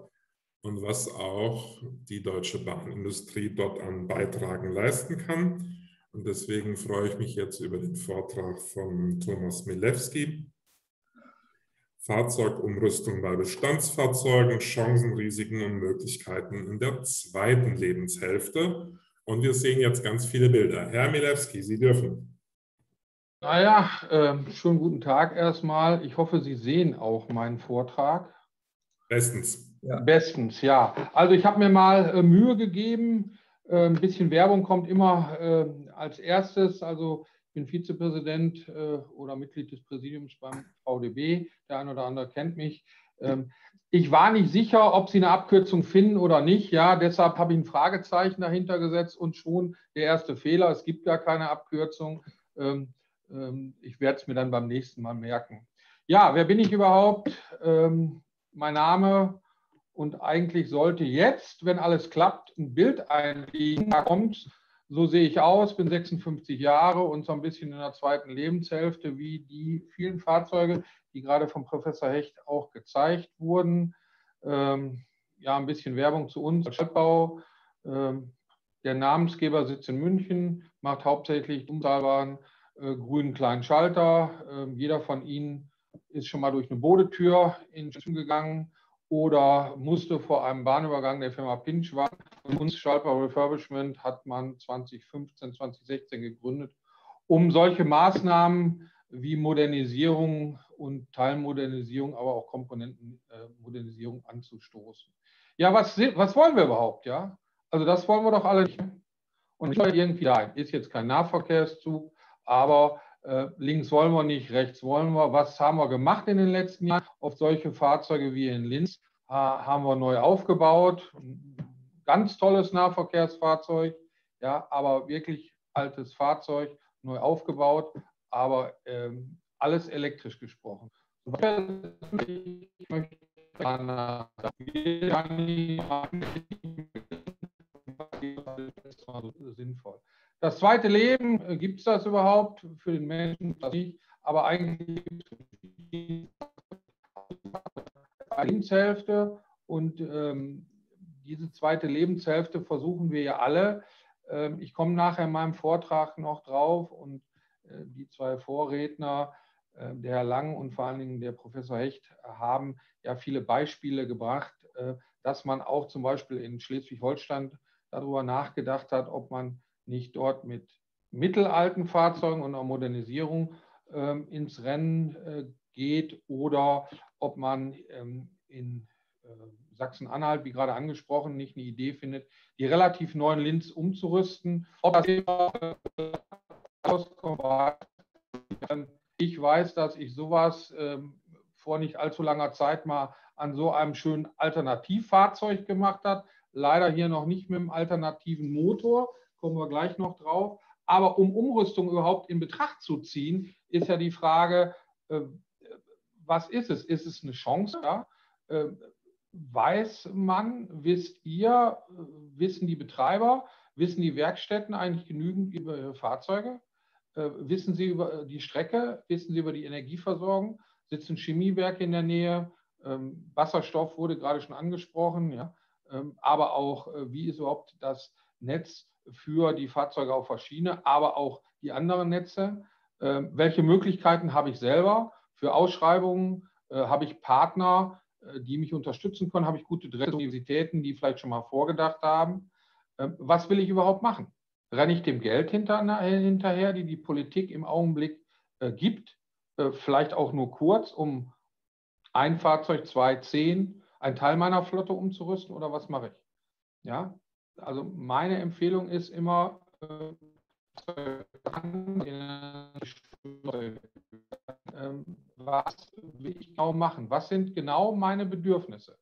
und was auch die deutsche Bahnindustrie dort an Beitragen leisten kann. Und deswegen freue ich mich jetzt über den Vortrag von Thomas Milewski. Fahrzeugumrüstung bei Bestandsfahrzeugen, Chancen, Risiken und Möglichkeiten in der zweiten Lebenshälfte. Und wir sehen jetzt ganz viele Bilder. Herr Milewski, Sie dürfen. Naja, äh, schönen guten Tag erstmal. Ich hoffe, Sie sehen auch meinen Vortrag. Bestens. Ja. Bestens, ja. Also ich habe mir mal äh, Mühe gegeben. Äh, ein bisschen Werbung kommt immer äh, als erstes. Also bin Vizepräsident äh, oder Mitglied des Präsidiums beim VDB. Der eine oder andere kennt mich. Ähm, ich war nicht sicher, ob Sie eine Abkürzung finden oder nicht. Ja, deshalb habe ich ein Fragezeichen dahinter gesetzt und schon der erste Fehler. Es gibt gar keine Abkürzung. Ähm, ähm, ich werde es mir dann beim nächsten Mal merken. Ja, wer bin ich überhaupt? Ähm, mein Name und eigentlich sollte jetzt, wenn alles klappt, ein Bild einliegen. Da kommt, so sehe ich aus, bin 56 Jahre und so ein bisschen in der zweiten Lebenshälfte wie die vielen Fahrzeuge, die gerade vom Professor Hecht auch gezeigt wurden. Ähm, ja, ein bisschen Werbung zu uns. Stadtbau. Ähm, der Namensgeber sitzt in München, macht hauptsächlich unzahlbaren äh, grünen kleinen Schalter. Ähm, jeder von Ihnen ist schon mal durch eine Bodetür in München gegangen oder musste vor einem Bahnübergang der Firma Pinch warten. Uns Schalper Refurbishment hat man 2015, 2016 gegründet, um solche Maßnahmen wie Modernisierung und Teilmodernisierung, aber auch Komponentenmodernisierung anzustoßen. Ja, was, was wollen wir überhaupt? Ja, also das wollen wir doch alle nicht. Und nicht irgendwie da. Ist jetzt kein Nahverkehrszug, aber äh, links wollen wir nicht, rechts wollen wir. Was haben wir gemacht in den letzten Jahren? Auf solche Fahrzeuge wie in Linz äh, haben wir neu aufgebaut. Ganz tolles Nahverkehrsfahrzeug, ja, aber wirklich altes Fahrzeug, neu aufgebaut, aber ähm, alles elektrisch gesprochen. Ich möchte sinnvoll. Das zweite Leben, äh, gibt es das überhaupt für den Menschen? Das nicht, aber eigentlich gibt es Lebenshälfte und ähm, diese zweite Lebenshälfte versuchen wir ja alle. Ähm, ich komme nachher in meinem Vortrag noch drauf und äh, die zwei Vorredner, äh, der Herr Lang und vor allen Dingen der Professor Hecht, haben ja viele Beispiele gebracht, äh, dass man auch zum Beispiel in Schleswig-Holstein darüber nachgedacht hat, ob man nicht dort mit mittelalten Fahrzeugen und einer Modernisierung ähm, ins Rennen geht oder ob man ähm, in Sachsen-Anhalt, wie gerade angesprochen, nicht eine Idee findet, die relativ neuen Linz umzurüsten. Ob das ich weiß, dass ich sowas ähm, vor nicht allzu langer Zeit mal an so einem schönen Alternativfahrzeug gemacht habe. Leider hier noch nicht mit einem alternativen Motor, kommen wir gleich noch drauf. Aber um Umrüstung überhaupt in Betracht zu ziehen, ist ja die Frage, äh, was ist es? Ist es eine Chance? Ja? Äh, weiß man, wisst ihr, wissen die Betreiber, wissen die Werkstätten eigentlich genügend über ihre Fahrzeuge? Äh, wissen sie über die Strecke? Wissen sie über die Energieversorgung? Sitzen Chemiewerke in der Nähe? Ähm, Wasserstoff wurde gerade schon angesprochen, ja? Ähm, aber auch, wie ist überhaupt das Netz für die Fahrzeuge auf der Schiene, aber auch die anderen Netze. Ähm, welche Möglichkeiten habe ich selber für Ausschreibungen? Äh, habe ich Partner, äh, die mich unterstützen können? Habe ich gute Universitäten, die vielleicht schon mal vorgedacht haben? Ähm, was will ich überhaupt machen? Renne ich dem Geld hinterher, die die Politik im Augenblick äh, gibt? Vielleicht auch nur kurz, um ein Fahrzeug, zwei, zehn, ein Teil meiner Flotte umzurüsten oder was mache ich? Ja, also meine Empfehlung ist immer, was will ich genau machen? Was sind genau meine Bedürfnisse?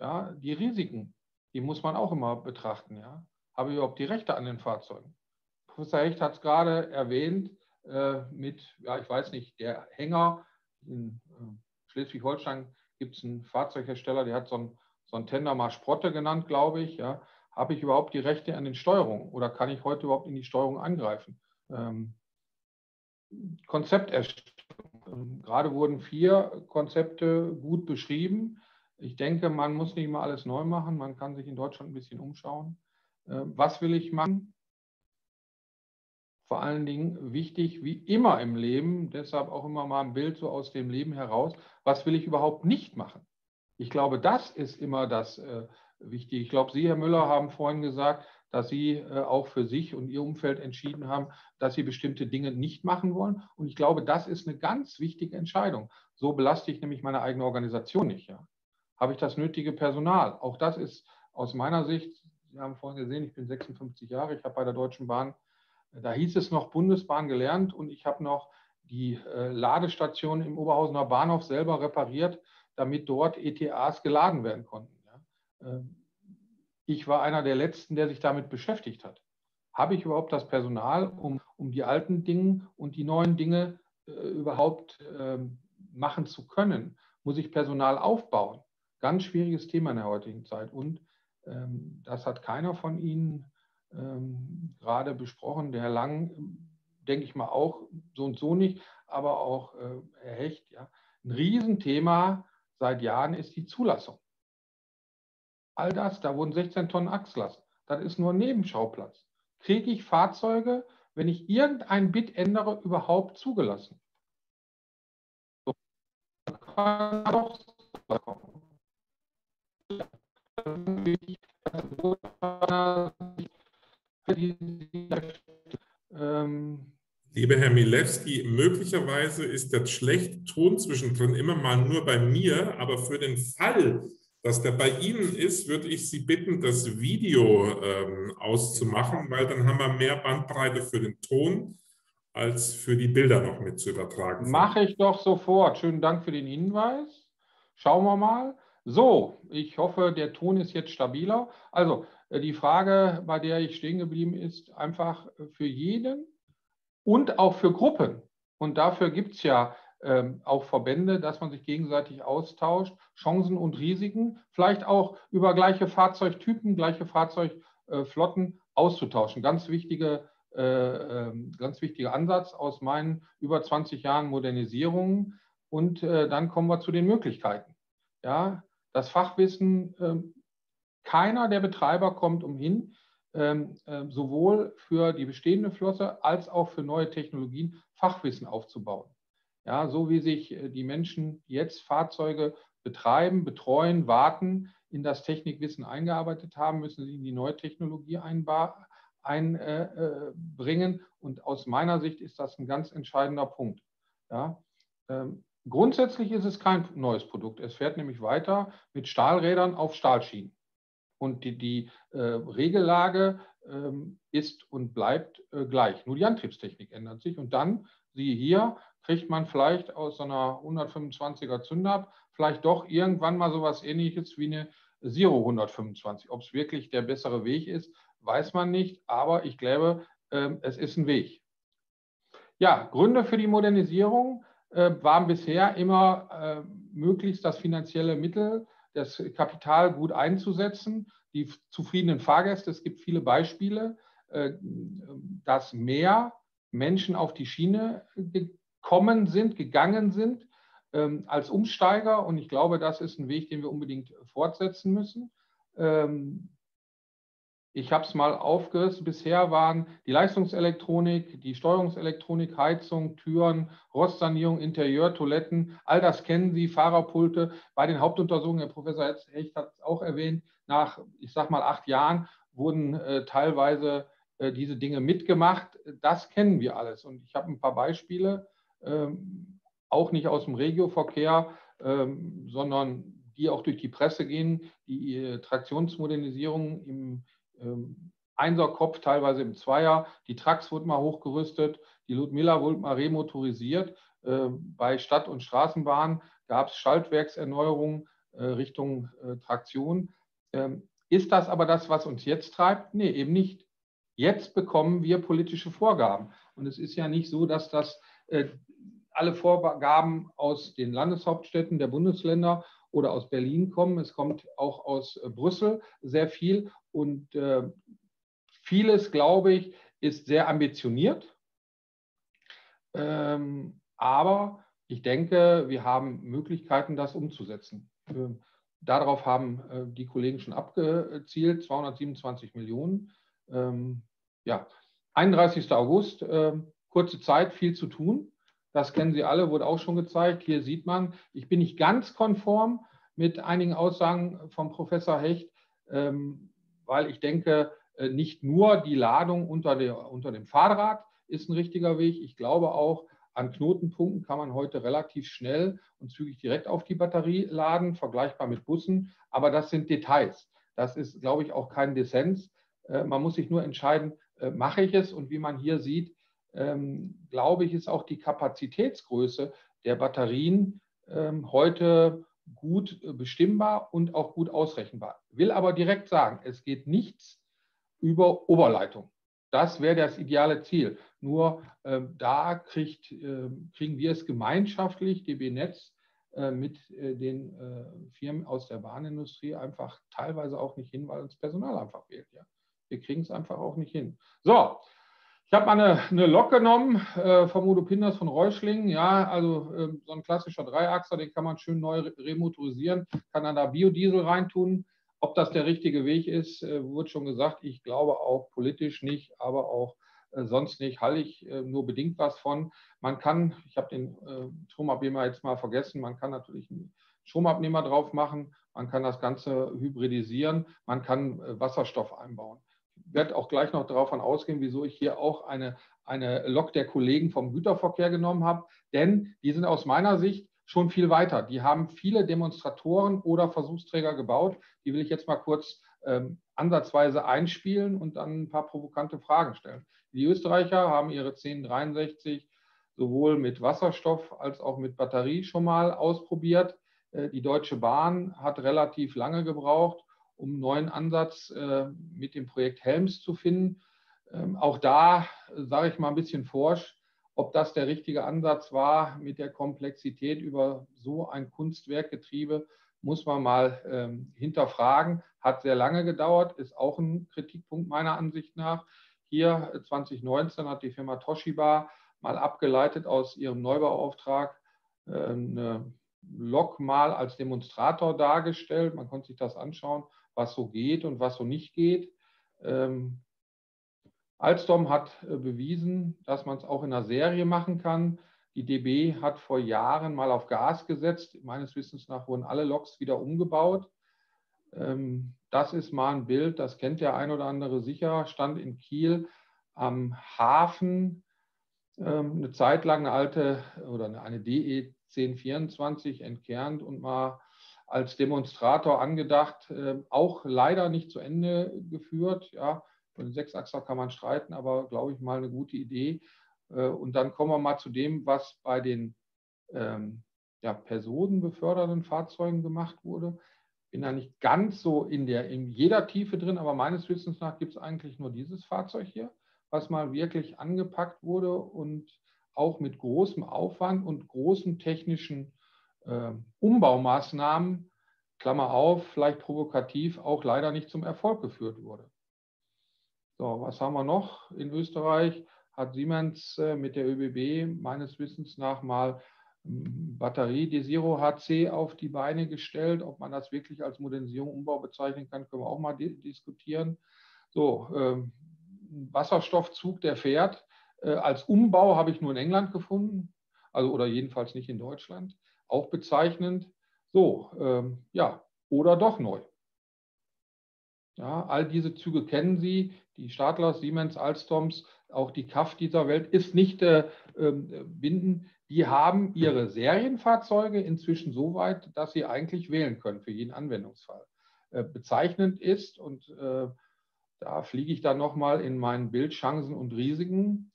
Ja, die Risiken, die muss man auch immer betrachten. Ja? Habe ich überhaupt die Rechte an den Fahrzeugen? Professor Hecht hat es gerade erwähnt, äh, mit, ja, ich weiß nicht, der Hänger in äh, Schleswig-Holstein gibt es einen Fahrzeughersteller, der hat so einen, so einen Tender mal Sprotte genannt, glaube ich. Ja habe ich überhaupt die Rechte an den Steuerungen oder kann ich heute überhaupt in die Steuerung angreifen? Ähm, Konzepterstellung. Ähm, gerade wurden vier Konzepte gut beschrieben. Ich denke, man muss nicht mal alles neu machen. Man kann sich in Deutschland ein bisschen umschauen. Ähm, was will ich machen? Vor allen Dingen wichtig, wie immer im Leben, deshalb auch immer mal ein Bild so aus dem Leben heraus, was will ich überhaupt nicht machen? Ich glaube, das ist immer das, äh, wichtig. Ich glaube, Sie, Herr Müller, haben vorhin gesagt, dass Sie äh, auch für sich und Ihr Umfeld entschieden haben, dass Sie bestimmte Dinge nicht machen wollen. Und ich glaube, das ist eine ganz wichtige Entscheidung. So belaste ich nämlich meine eigene Organisation nicht. Ja. Habe ich das nötige Personal? Auch das ist aus meiner Sicht, Sie haben vorhin gesehen, ich bin 56 Jahre, ich habe bei der Deutschen Bahn, da hieß es noch Bundesbahn gelernt und ich habe noch die äh, Ladestation im Oberhausener Bahnhof selber repariert, damit dort ETAs geladen werden konnten. Ähm, ich war einer der Letzten, der sich damit beschäftigt hat. Habe ich überhaupt das Personal, um, um die alten Dinge und die neuen Dinge äh, überhaupt äh, machen zu können? Muss ich Personal aufbauen? Ganz schwieriges Thema in der heutigen Zeit. Und ähm, das hat keiner von Ihnen ähm, gerade besprochen. Der Herr Lang, denke ich mal, auch so und so nicht, aber auch äh, Herr Hecht. Ja. Ein Riesenthema seit Jahren ist die Zulassung. All das, da wurden 16 Tonnen Achslast. Das ist nur ein Nebenschauplatz. Kriege ich Fahrzeuge, wenn ich irgendein Bit ändere, überhaupt zugelassen? So. Kommen. Lieber Herr Milewski, möglicherweise ist der schlechte Ton zwischendrin immer mal nur bei mir, aber für den Fall, dass der bei Ihnen ist, würde ich Sie bitten, das Video ähm, auszumachen, weil dann haben wir mehr Bandbreite für den Ton als für die Bilder noch mit zu übertragen. Mache ich doch sofort. Schönen Dank für den Hinweis. Schauen wir mal. So, ich hoffe, der Ton ist jetzt stabiler. Also äh, die Frage, bei der ich stehen geblieben ist, einfach für jeden und auch für Gruppen. Und dafür gibt es ja ähm, auch Verbände, dass man sich gegenseitig austauscht, Chancen und Risiken, vielleicht auch über gleiche Fahrzeugtypen, gleiche Fahrzeugflotten auszutauschen. Ganz wichtige äh, ähm, ganz wichtiger Ansatz aus meinen über 20 Jahren Modernisierung. Und äh, dann kommen wir zu den Möglichkeiten. Ja, das Fachwissen, ähm, keiner der Betreiber kommt umhin, ähm, sowohl für die bestehende Flotte als auch für neue Technologien Fachwissen aufzubauen. Ja, so wie sich äh, die Menschen jetzt Fahrzeuge betreiben, betreuen, warten, in das Technikwissen eingearbeitet haben, müssen sie in die neue Technologie einbringen. Äh, äh, Und aus meiner Sicht ist das ein ganz entscheidender Punkt. Ja, ähm, grundsätzlich ist es kein neues Produkt. Es fährt nämlich weiter mit Stahlrädern auf Stahlschienen. Und die, die äh, Regellage ähm, ist und bleibt äh, gleich. Nur die Antriebstechnik ändert sich. Und dann, siehe hier, kriegt man vielleicht aus so einer 125er Zünder vielleicht doch irgendwann mal so etwas ähnliches wie eine Zero 125. Ob es wirklich der bessere Weg ist, weiß man nicht, aber ich glaube, ähm, es ist ein Weg. Ja, Gründe für die Modernisierung äh, waren bisher immer äh, möglichst das finanzielle Mittel, das Kapital gut einzusetzen, die zufriedenen Fahrgäste. Es gibt viele Beispiele, äh, dass mehr Menschen auf die Schiene gekommen sind, gegangen sind ähm, als Umsteiger. Und ich glaube, das ist ein Weg, den wir unbedingt fortsetzen müssen. Ähm, ich habe es mal aufgerissen. Bisher waren die Leistungselektronik, die Steuerungselektronik, Heizung, Türen, Rostsanierung, Interieur, Toiletten, all das kennen Sie, Fahrerpulte. Bei den Hauptuntersuchungen, Herr Professor Hecht hat es auch erwähnt, nach, ich sage mal, acht Jahren wurden äh, teilweise äh, diese Dinge mitgemacht. Das kennen wir alles. Und ich habe ein paar Beispiele auch nicht aus dem Regioverkehr, ähm, sondern die auch durch die Presse gehen, die Traktionsmodernisierung im ähm, Einserkopf, teilweise im Zweier, die Trucks wurden mal hochgerüstet, die Ludmilla wurde mal remotorisiert. Bei Stadt- und Straßenbahn gab es Schaltwerkserneuerungen äh, Richtung äh, Traktion. Ist das aber das, was uns jetzt treibt? Nee, eben nicht. Jetzt bekommen wir politische Vorgaben. Und es ist ja nicht so, dass das alle Vorgaben aus den Landeshauptstädten der Bundesländer oder aus Berlin kommen. Es kommt auch aus äh, Brüssel sehr viel. Und äh, vieles, glaube ich, ist sehr ambitioniert. Ähm, aber ich denke, wir haben Möglichkeiten, das umzusetzen. Ähm, darauf haben äh, die Kollegen schon abgezielt, 227 Millionen. Ähm, ja, 31. August, äh, kurze Zeit, viel zu tun. Das kennen Sie alle, wurde auch schon gezeigt. Hier sieht man, ich bin nicht ganz konform mit einigen Aussagen vom Professor Hecht, ähm, weil ich denke, äh, nicht nur die Ladung unter, der, unter dem Fahrrad ist ein richtiger Weg. Ich glaube auch, an Knotenpunkten kann man heute relativ schnell und zügig direkt auf die Batterie laden, vergleichbar mit Bussen. Aber das sind Details. Das ist, glaube ich, auch kein Dissens. Äh, man muss sich nur entscheiden, äh, mache ich es? Und wie man hier sieht, ähm, glaube ich, ist auch die Kapazitätsgröße der Batterien ähm, heute gut äh, bestimmbar und auch gut ausrechenbar. Will aber direkt sagen, es geht nichts über Oberleitung. Das wäre das ideale Ziel. Nur äh, da kriegt, äh, kriegen wir es gemeinschaftlich, DB Netz, äh, mit äh, den äh, Firmen aus der Bahnindustrie einfach teilweise auch nicht hin, weil uns Personal einfach fehlt. Ja. Wir kriegen es einfach auch nicht hin. So, ich habe mal eine, eine Lok genommen äh, vom Udo Pinders von Reuschling. Ja, also äh, so ein klassischer Dreiachser, den kann man schön neu remotorisieren, kann dann da Biodiesel reintun. Ob das der richtige Weg ist, äh, wurde schon gesagt. Ich glaube auch politisch nicht, aber auch äh, sonst nicht. Halte ich äh, nur bedingt was von. Man kann, ich habe den äh, Stromabnehmer jetzt mal vergessen, man kann natürlich einen Stromabnehmer drauf machen. Man kann das Ganze hybridisieren. Man kann Wasserstoff einbauen werde auch gleich noch davon ausgehen, wieso ich hier auch eine, eine Lok der Kollegen vom Güterverkehr genommen habe. Denn die sind aus meiner Sicht schon viel weiter. Die haben viele Demonstratoren oder Versuchsträger gebaut. Die will ich jetzt mal kurz ähm, ansatzweise einspielen und dann ein paar provokante Fragen stellen. Die Österreicher haben ihre 1063 sowohl mit Wasserstoff als auch mit Batterie schon mal ausprobiert. Äh, die Deutsche Bahn hat relativ lange gebraucht, um einen neuen Ansatz äh, mit dem Projekt Helms zu finden. Ähm, auch da sage ich mal ein bisschen forsch, ob das der richtige Ansatz war mit der Komplexität über so ein Kunstwerkgetriebe, muss man mal ähm, hinterfragen. Hat sehr lange gedauert, ist auch ein Kritikpunkt meiner Ansicht nach. Hier 2019 hat die Firma Toshiba mal abgeleitet aus ihrem Neubauauftrag äh, eine Lok mal als Demonstrator dargestellt. Man konnte sich das anschauen, was so geht und was so nicht geht. Ähm, Alstom hat äh, bewiesen, dass man es auch in einer Serie machen kann. Die DB hat vor Jahren mal auf Gas gesetzt. Meines Wissens nach wurden alle Loks wieder umgebaut. Ähm, das ist mal ein Bild, das kennt der ein oder andere sicher, stand in Kiel am Hafen. Ähm, eine Zeit lang eine alte oder eine DE 1024 entkernt und mal als Demonstrator angedacht, ähm, auch leider nicht zu Ende geführt. Ja, von den Sechsachser kann man streiten, aber glaube ich mal eine gute Idee. Äh, und dann kommen wir mal zu dem, was bei den ähm, ja, personenbeförderten Fahrzeugen gemacht wurde. Bin da nicht ganz so in, der, in jeder Tiefe drin, aber meines Wissens nach gibt es eigentlich nur dieses Fahrzeug hier, was mal wirklich angepackt wurde und auch mit großem Aufwand und großen technischen äh, Umbaumaßnahmen, Klammer auf, vielleicht provokativ, auch leider nicht zum Erfolg geführt wurde. So, was haben wir noch in Österreich? Hat Siemens äh, mit der ÖBB meines Wissens nach mal hm, Batterie Desiro HC auf die Beine gestellt. Ob man das wirklich als Modernisierung, Umbau bezeichnen kann, können wir auch mal diskutieren. So, ähm, Wasserstoffzug, der fährt. Äh, als Umbau habe ich nur in England gefunden, also oder jedenfalls nicht in Deutschland. Auch bezeichnend. So, ähm, ja, oder doch neu. Ja, all diese Züge kennen Sie, die Stadlers, Siemens, Alstoms, auch die KAF dieser Welt ist nicht äh, äh, binden. Die haben ihre Serienfahrzeuge inzwischen so weit, dass sie eigentlich wählen können für jeden Anwendungsfall. Äh, bezeichnend ist, und äh, da fliege ich dann nochmal in meinen Bildchancen und Risiken,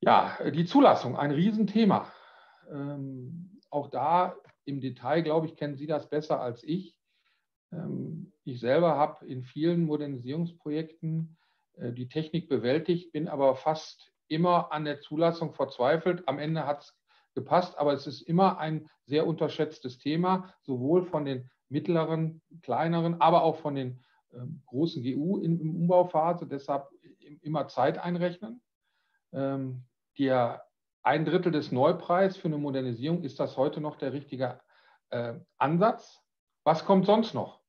ja, die Zulassung, ein Riesenthema. Ähm, auch da im Detail, glaube ich, kennen Sie das besser als ich. Ähm, ich selber habe in vielen Modernisierungsprojekten äh, die Technik bewältigt, bin aber fast immer an der Zulassung verzweifelt. Am Ende hat es gepasst, aber es ist immer ein sehr unterschätztes Thema, sowohl von den mittleren, kleineren, aber auch von den ähm, großen GU in, in Umbauphase. Deshalb immer Zeit einrechnen. Ähm, der ein Drittel des Neupreises für eine Modernisierung ist das heute noch der richtige äh, Ansatz. Was kommt sonst noch?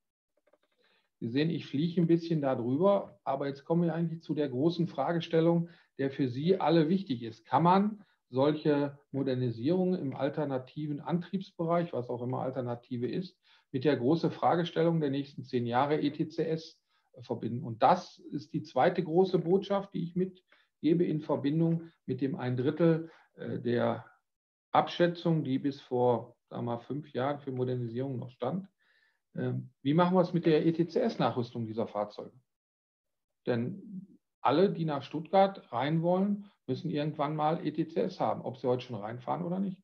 Sie sehen, ich fliege ein bisschen darüber, aber jetzt kommen wir eigentlich zu der großen Fragestellung, der für Sie alle wichtig ist. Kann man solche Modernisierungen im alternativen Antriebsbereich, was auch immer Alternative ist, mit der großen Fragestellung der nächsten zehn Jahre ETCS verbinden? Und das ist die zweite große Botschaft, die ich mitgebe in Verbindung mit dem ein Drittel äh, der Abschätzung, die bis vor sagen wir fünf Jahren für Modernisierung noch stand. Ähm, wie machen wir es mit der ETCS-Nachrüstung dieser Fahrzeuge? Denn alle, die nach Stuttgart rein wollen, müssen irgendwann mal ETCS haben, ob sie heute schon reinfahren oder nicht.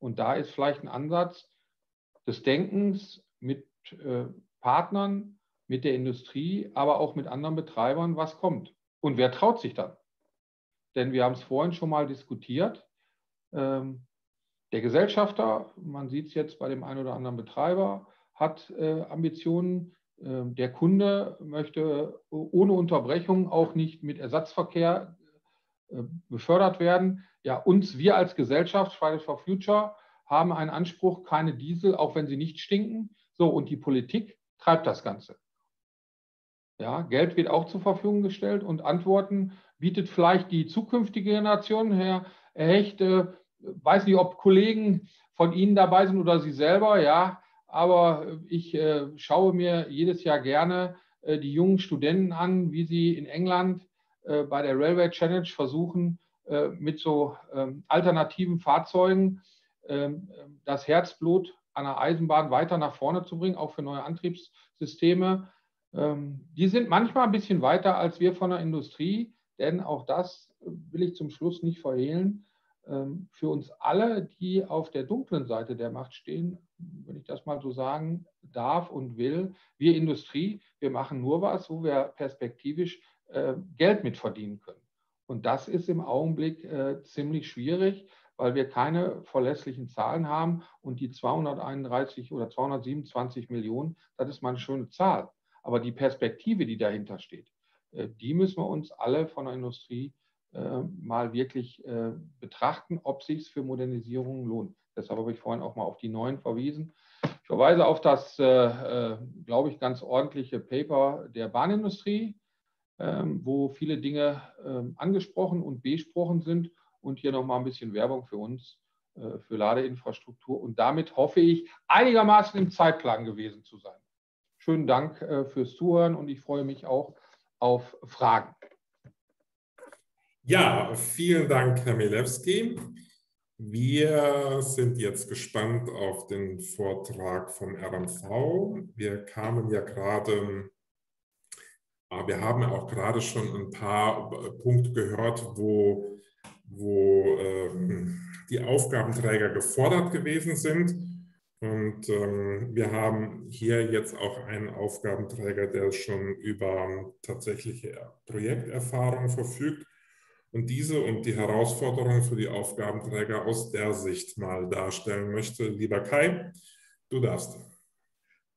Und da ist vielleicht ein Ansatz des Denkens mit äh, Partnern, mit der Industrie, aber auch mit anderen Betreibern, was kommt. Und wer traut sich dann? Denn wir haben es vorhin schon mal diskutiert. Ähm, der Gesellschafter, man sieht es jetzt bei dem einen oder anderen Betreiber, hat äh, Ambitionen. Äh, der Kunde möchte ohne Unterbrechung auch nicht mit Ersatzverkehr äh, befördert werden. Ja, uns, wir als Gesellschaft, Fridays for Future, haben einen Anspruch, keine Diesel, auch wenn sie nicht stinken. So, und die Politik treibt das Ganze. Ja, Geld wird auch zur Verfügung gestellt und Antworten bietet vielleicht die zukünftige Generation. Herr Hecht, äh, weiß nicht, ob Kollegen von Ihnen dabei sind oder Sie selber. Ja, aber ich äh, schaue mir jedes Jahr gerne äh, die jungen Studenten an, wie sie in England äh, bei der Railway Challenge versuchen, äh, mit so ähm, alternativen Fahrzeugen ähm, das Herzblut einer Eisenbahn weiter nach vorne zu bringen, auch für neue Antriebssysteme. Ähm, die sind manchmal ein bisschen weiter als wir von der Industrie, denn auch das will ich zum Schluss nicht verhehlen. Ähm, für uns alle, die auf der dunklen Seite der Macht stehen, wenn ich das mal so sagen darf und will, wir Industrie, wir machen nur was, wo wir perspektivisch äh, Geld mitverdienen können. Und das ist im Augenblick äh, ziemlich schwierig, weil wir keine verlässlichen Zahlen haben. Und die 231 oder 227 Millionen, das ist mal eine schöne Zahl. Aber die Perspektive, die dahinter steht, die müssen wir uns alle von der Industrie äh, mal wirklich äh, betrachten, ob sich für Modernisierung lohnt. Deshalb habe ich vorhin auch mal auf die neuen verwiesen. Ich verweise auf das, glaube ich, ganz ordentliche Paper der Bahnindustrie, ähm, wo viele Dinge ähm, angesprochen und besprochen sind. Und hier nochmal ein bisschen Werbung für uns, für Ladeinfrastruktur. Und damit hoffe ich, einigermaßen im Zeitplan gewesen zu sein. Schönen Dank fürs Zuhören und ich freue mich auch auf Fragen. Ja, vielen Dank, Herr Milewski. Wir sind jetzt gespannt auf den Vortrag vom RMV. Wir kamen ja gerade, äh, wir haben auch gerade schon ein paar Punkte gehört, wo, wo ähm, die Aufgabenträger gefordert gewesen sind. Und ähm, wir haben hier jetzt auch einen Aufgabenträger, der schon über tatsächliche Projekterfahrung verfügt und diese und die Herausforderungen für die Aufgabenträger aus der Sicht mal darstellen möchte. Lieber Kai, du darfst.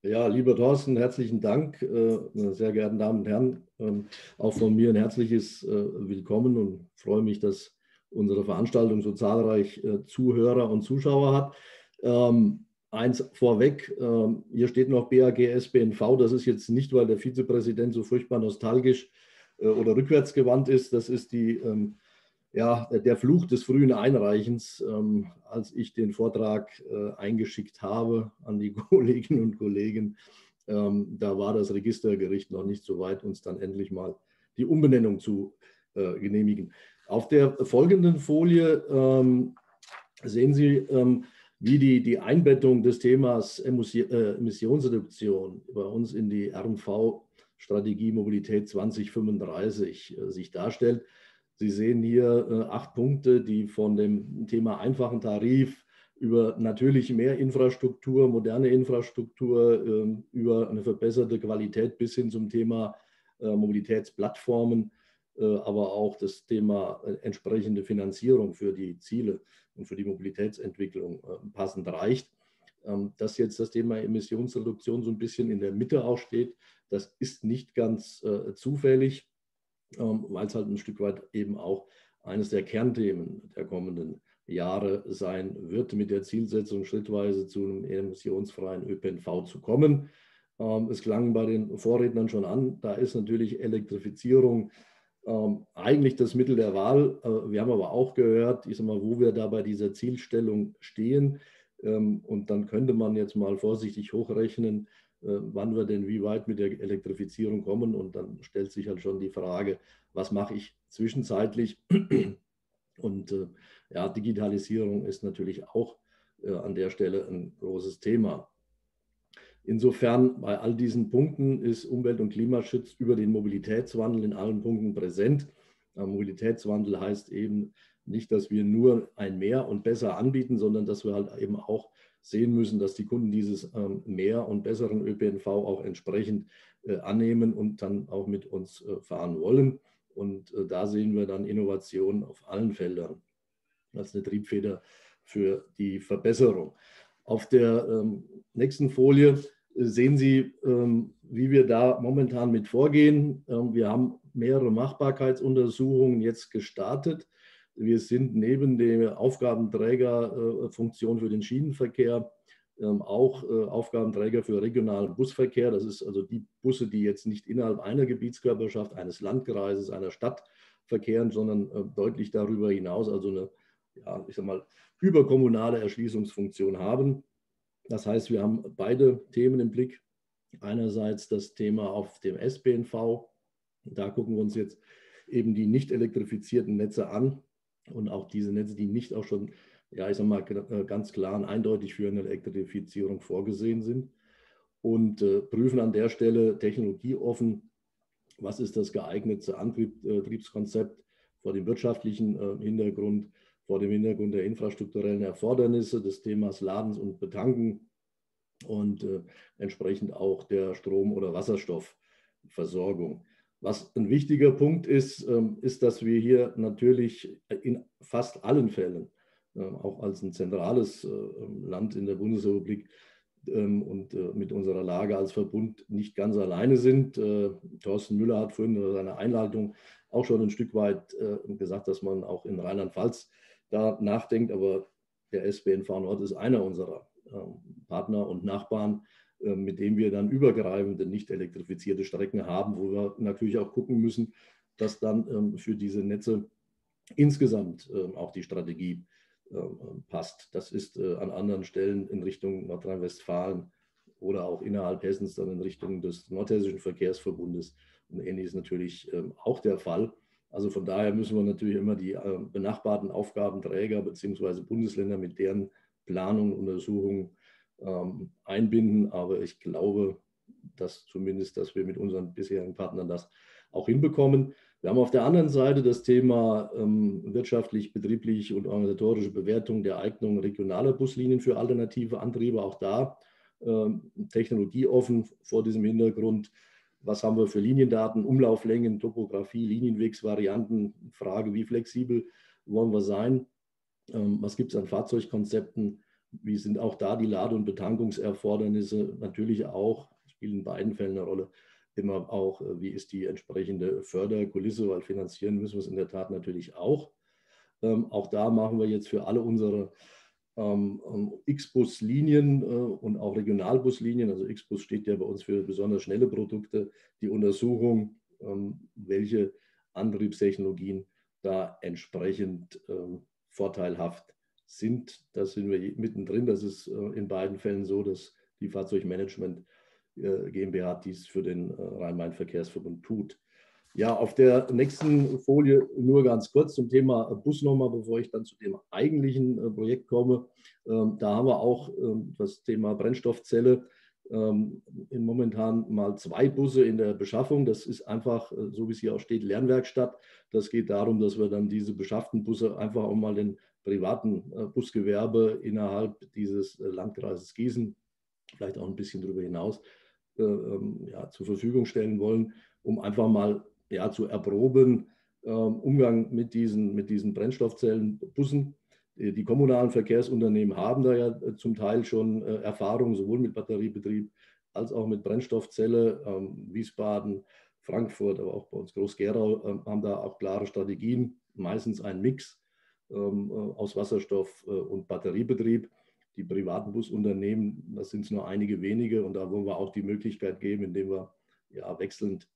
Ja, lieber Thorsten, herzlichen Dank, äh, sehr geehrten Damen und Herren. Ähm, auch von mir ein herzliches äh, Willkommen und freue mich, dass unsere Veranstaltung so zahlreich äh, Zuhörer und Zuschauer hat. Ähm, eins vorweg, ähm, hier steht noch BAGS, BNV. Das ist jetzt nicht, weil der Vizepräsident so furchtbar nostalgisch äh, oder rückwärtsgewandt ist. Das ist die, ähm, ja, der Fluch des frühen Einreichens, ähm, als ich den Vortrag äh, eingeschickt habe an die Kolleginnen und Kollegen. Da war das Registergericht noch nicht so weit, uns dann endlich mal die Umbenennung zu äh, genehmigen. Auf der folgenden Folie sehen Sie, wie die, die Einbettung des Themas äh, Emissionsreduktion bei uns in die RMV Strategie Mobilität 2035 äh, sich darstellt. Sie sehen hier äh, acht Punkte, die von dem Thema einfachen Tarif über natürlich mehr Infrastruktur, moderne Infrastruktur, ähm, über eine verbesserte Qualität bis hin zum Thema Mobilitätsplattformen, aber auch das Thema entsprechende Finanzierung für die Ziele und für die Mobilitätsentwicklung passend reicht. Ähm, dass jetzt das Thema Emissionsreduktion so ein bisschen in der Mitte auch steht, das ist nicht ganz äh, zufällig, ähm, weil es halt ein Stück weit eben auch eines der Kernthemen der kommenden Jahre sein wird, mit der Zielsetzung schrittweise zu einem emissionsfreien ÖPNV zu kommen. Ähm, es klang bei den Vorrednern schon an, da ist natürlich Elektrifizierung ähm, eigentlich das Mittel der Wahl. Äh, wir haben aber auch gehört, ich sag mal, wo wir da bei dieser Zielstellung stehen. Ähm, und dann könnte man jetzt mal vorsichtig hochrechnen, äh, wann wir denn wie weit mit der Elektrifizierung kommen. Und dann stellt sich halt schon die Frage, was mache ich zwischenzeitlich? Und äh, ja, Digitalisierung ist natürlich auch äh, an der Stelle ein großes Thema. Insofern bei all diesen Punkten ist Umwelt- und Klimaschutz über den Mobilitätswandel in allen Punkten präsent. Mobilitätswandel heißt eben nicht, dass wir nur ein Mehr und besser anbieten, sondern dass wir halt eben auch sehen müssen, dass die Kunden dieses ähm, mehr und besseren ÖPNV auch entsprechend äh, annehmen und dann auch mit uns äh, fahren wollen. Und äh, da sehen wir dann Innovationen auf allen Feldern als eine Triebfeder für die Verbesserung. Auf der ähm, nächsten Folie sehen Sie, ähm, wie wir da momentan mit vorgehen. wir haben mehrere Machbarkeitsuntersuchungen jetzt gestartet wir sind neben der Aufgabenträgerfunktion für den Schienenverkehr ähm, auch äh, Aufgabenträger für regionalen Busverkehr. Das ist also die Busse, die jetzt nicht innerhalb einer Gebietskörperschaft, eines Landkreises, einer Stadt verkehren, sondern äh, deutlich darüber hinaus, also eine, ja, ich sag mal, überkommunale Erschließungsfunktion haben. Das heißt, wir haben beide Themen im Blick. Einerseits das Thema auf dem SBNV. Da gucken wir uns jetzt eben die nicht elektrifizierten Netze an und auch diese Netze, die nicht auch schon, ja, ich sag mal, äh, ganz klar und eindeutig für eine Elektrifizierung vorgesehen sind. und prüfen an der Stelle technologieoffen, was ist das geeignete Antriebskonzept vor dem wirtschaftlichen Hintergrund, vor dem Hintergrund der infrastrukturellen Erfordernisse des Themas Ladens und Betanken und äh, entsprechend auch der Strom- oder Wasserstoffversorgung. Was ein wichtiger Punkt ist, ähm, ist, dass wir hier natürlich in fast allen Fällen, äh, auch als ein zentrales äh, Land in der Bundesrepublik ähm, und äh, mit unserer Lage als Verbund nicht ganz alleine sind. Thorsten Müller hat vorhin in seiner Einleitung auch schon ein Stück weit gesagt, dass man auch in Rheinland-Pfalz da nachdenkt. Aber der SBNV Nord ist einer unserer ähm, Partner und Nachbarn, ähm, mit dem wir dann übergreifende, nicht elektrifizierte Strecken haben, wo wir natürlich auch gucken müssen, dass dann ähm, für diese Netze insgesamt auch die Strategie passt. Das ist äh, an anderen Stellen in Richtung Nordrhein-Westfalen oder auch innerhalb Hessens dann in Richtung des Nordhessischen Verkehrsverbundes und ähnliches natürlich auch der Fall. Also von daher müssen wir natürlich immer die äh, benachbarten Aufgabenträger bzw. Bundesländer mit deren Planung und Untersuchungen ähm, einbinden. Aber ich glaube, dass zumindest, dass wir mit unseren bisherigen Partnern das auch hinbekommen. Wir haben auf der anderen Seite das Thema ähm, wirtschaftlich, betrieblich und organisatorische Bewertung der Eignung regionaler Buslinien für alternative Antriebe. Auch da ähm, technologieoffen vor diesem Hintergrund was haben wir für Liniendaten, Umlauflängen, Topografie, Linienwegsvarianten, Frage, wie flexibel wollen wir sein, ähm, was gibt es an Fahrzeugkonzepten, wie sind auch da die Lade- und Betankungserfordernisse, natürlich auch, spielen in beiden Fällen eine Rolle, immer auch, äh, wie ist die entsprechende Förderkulisse, weil finanzieren müssen wir es in der Tat natürlich auch. Ähm, auch da machen wir jetzt für alle unsere X-Bus-Linien äh, und auch Regionalbuslinien. Also X-Bus steht ja bei uns für besonders schnelle Produkte. Die Untersuchung, ähm, welche Antriebstechnologien da entsprechend vorteilhaft sind. Da sind wir mittendrin. Das ist äh, in beiden Fällen so, dass die Fahrzeugmanagement äh, GmbH dies für den Rhein-Main-Verkehrsverbund tut. Ja, auf der nächsten Folie nur ganz kurz zum Thema Busnummer, bevor ich dann zu dem eigentlichen äh, Projekt komme. Ähm, da haben wir auch ähm, das Thema Brennstoffzelle. Ähm, momentan mal zwei Busse in der Beschaffung. Das ist einfach, äh, so wie es hier auch steht, Lernwerkstatt. Das geht darum, dass wir dann diese beschafften Busse einfach auch mal den privaten äh, Busgewerbe innerhalb dieses Landkreises Gießen, vielleicht auch ein bisschen darüber hinaus, ja, zur Verfügung stellen wollen, um einfach mal ja, zu erproben, äh, Umgang mit diesen, mit diesen Brennstoffzellenbussen. Die, kommunalen Verkehrsunternehmen haben da ja äh, zum Teil schon äh, Erfahrung, sowohl mit Batteriebetrieb als auch mit Brennstoffzelle. Ähm, Wiesbaden, Frankfurt, aber auch bei uns Groß-Gerau äh, haben da auch klare Strategien, meistens ein Mix ähm, äh, aus Wasserstoff und Batteriebetrieb. Die privaten Busunternehmen, das sind nur einige wenige und da wollen wir auch die Möglichkeit geben, indem wir ja, wechselnd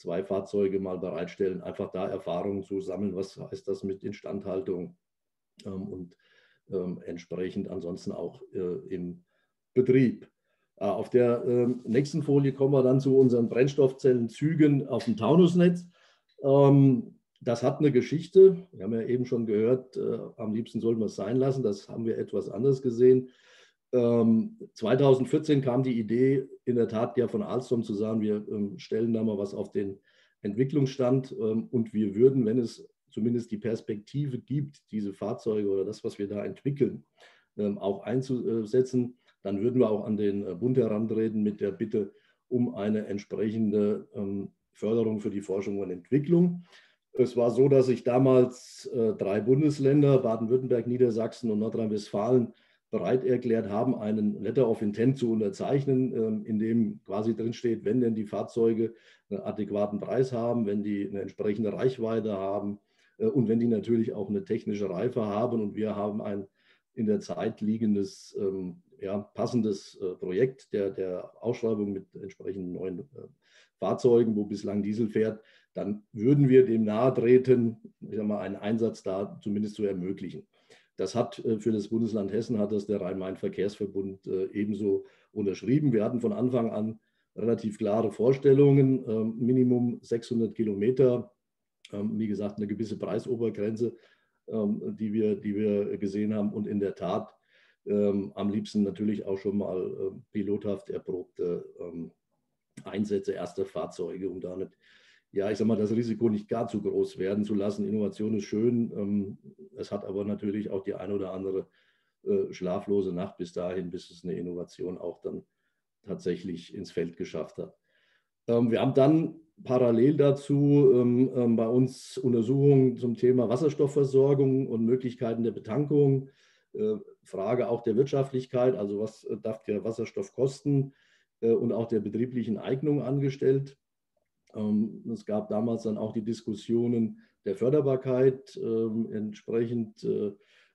zwei Fahrzeuge mal bereitstellen, einfach da Erfahrungen zu sammeln, was heißt das mit Instandhaltung ähm, und ähm, entsprechend ansonsten auch äh, im Betrieb. Äh, auf der äh, nächsten Folie kommen wir dann zu unseren Brennstoffzellenzügen auf dem Taunusnetz. Ähm, das hat eine Geschichte. Wir haben ja eben schon gehört, äh, am liebsten sollten wir es sein lassen. Das haben wir etwas anders gesehen. 2014 ähm, kam die Idee in der Tat ja von Alstom zu sagen, wir ähm, stellen da mal was auf den Entwicklungsstand ähm, und wir würden, wenn es zumindest die Perspektive gibt, diese Fahrzeuge oder das, was wir da entwickeln, auch einzusetzen, dann würden wir auch an den äh, Bund herantreten mit der Bitte um eine entsprechende Förderung für die Forschung und Entwicklung. Es war so, dass sich damals äh, drei Bundesländer, Baden-Württemberg, Niedersachsen und Nordrhein-Westfalen, bereit erklärt haben, einen Letter of Intent zu unterzeichnen, ähm, in dem quasi drinsteht, wenn denn die Fahrzeuge einen adäquaten Preis haben, wenn die eine entsprechende Reichweite haben äh, und wenn die natürlich auch eine technische Reife haben und wir haben ein in der Zeit liegendes, ähm, ja, passendes äh, Projekt der, der Ausschreibung mit entsprechenden neuen äh, Fahrzeugen, wo bislang Diesel fährt, dann würden wir dem nahe treten, ich sag mal, einen Einsatz da zumindest zu ermöglichen. Das hat äh, für das Bundesland Hessen hat das der Rhein-Main-Verkehrsverbund äh, ebenso unterschrieben. Wir hatten von Anfang an relativ klare Vorstellungen, ähm, Minimum 600 Kilometer, ähm, wie gesagt, eine gewisse Preisobergrenze, ähm, die wir, die wir gesehen haben. Und in der Tat am liebsten natürlich auch schon mal pilothaft erprobte Einsätze erster Fahrzeuge, um damit, ja, ich sag mal, das Risiko nicht gar zu groß werden zu lassen. Innovation ist schön, ähm, es hat aber natürlich auch die eine oder andere äh, schlaflose Nacht bis dahin, bis es eine Innovation auch dann tatsächlich ins Feld geschafft hat. Ähm, wir haben dann parallel dazu ähm, bei uns Untersuchungen zum Thema Wasserstoffversorgung und Möglichkeiten der Betankung, äh, Frage auch der Wirtschaftlichkeit, also was darf der Wasserstoff kosten äh, und auch der betrieblichen Eignung angestellt. Es gab damals dann auch die Diskussionen der Förderbarkeit entsprechend äh,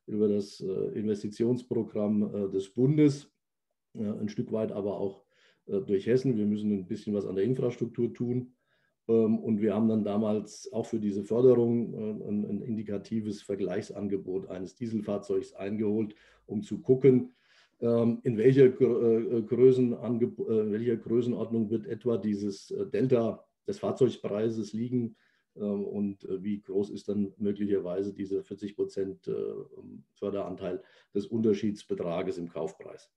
über das Investitionsprogramm des Bundes, ein Stück weit aber auch durch Hessen. Wir müssen ein bisschen was an der Infrastruktur tun. Ähm, und wir haben dann damals auch für diese Förderung äh, ein, indikatives Vergleichsangebot eines Dieselfahrzeugs eingeholt, um zu gucken, ähm, in welcher, äh, äh, welcher Größenordnung wird etwa dieses Delta des Fahrzeugpreises liegen ähm, und wie groß ist dann möglicherweise dieser 40 Prozent Förderanteil des Unterschiedsbetrages im Kaufpreis.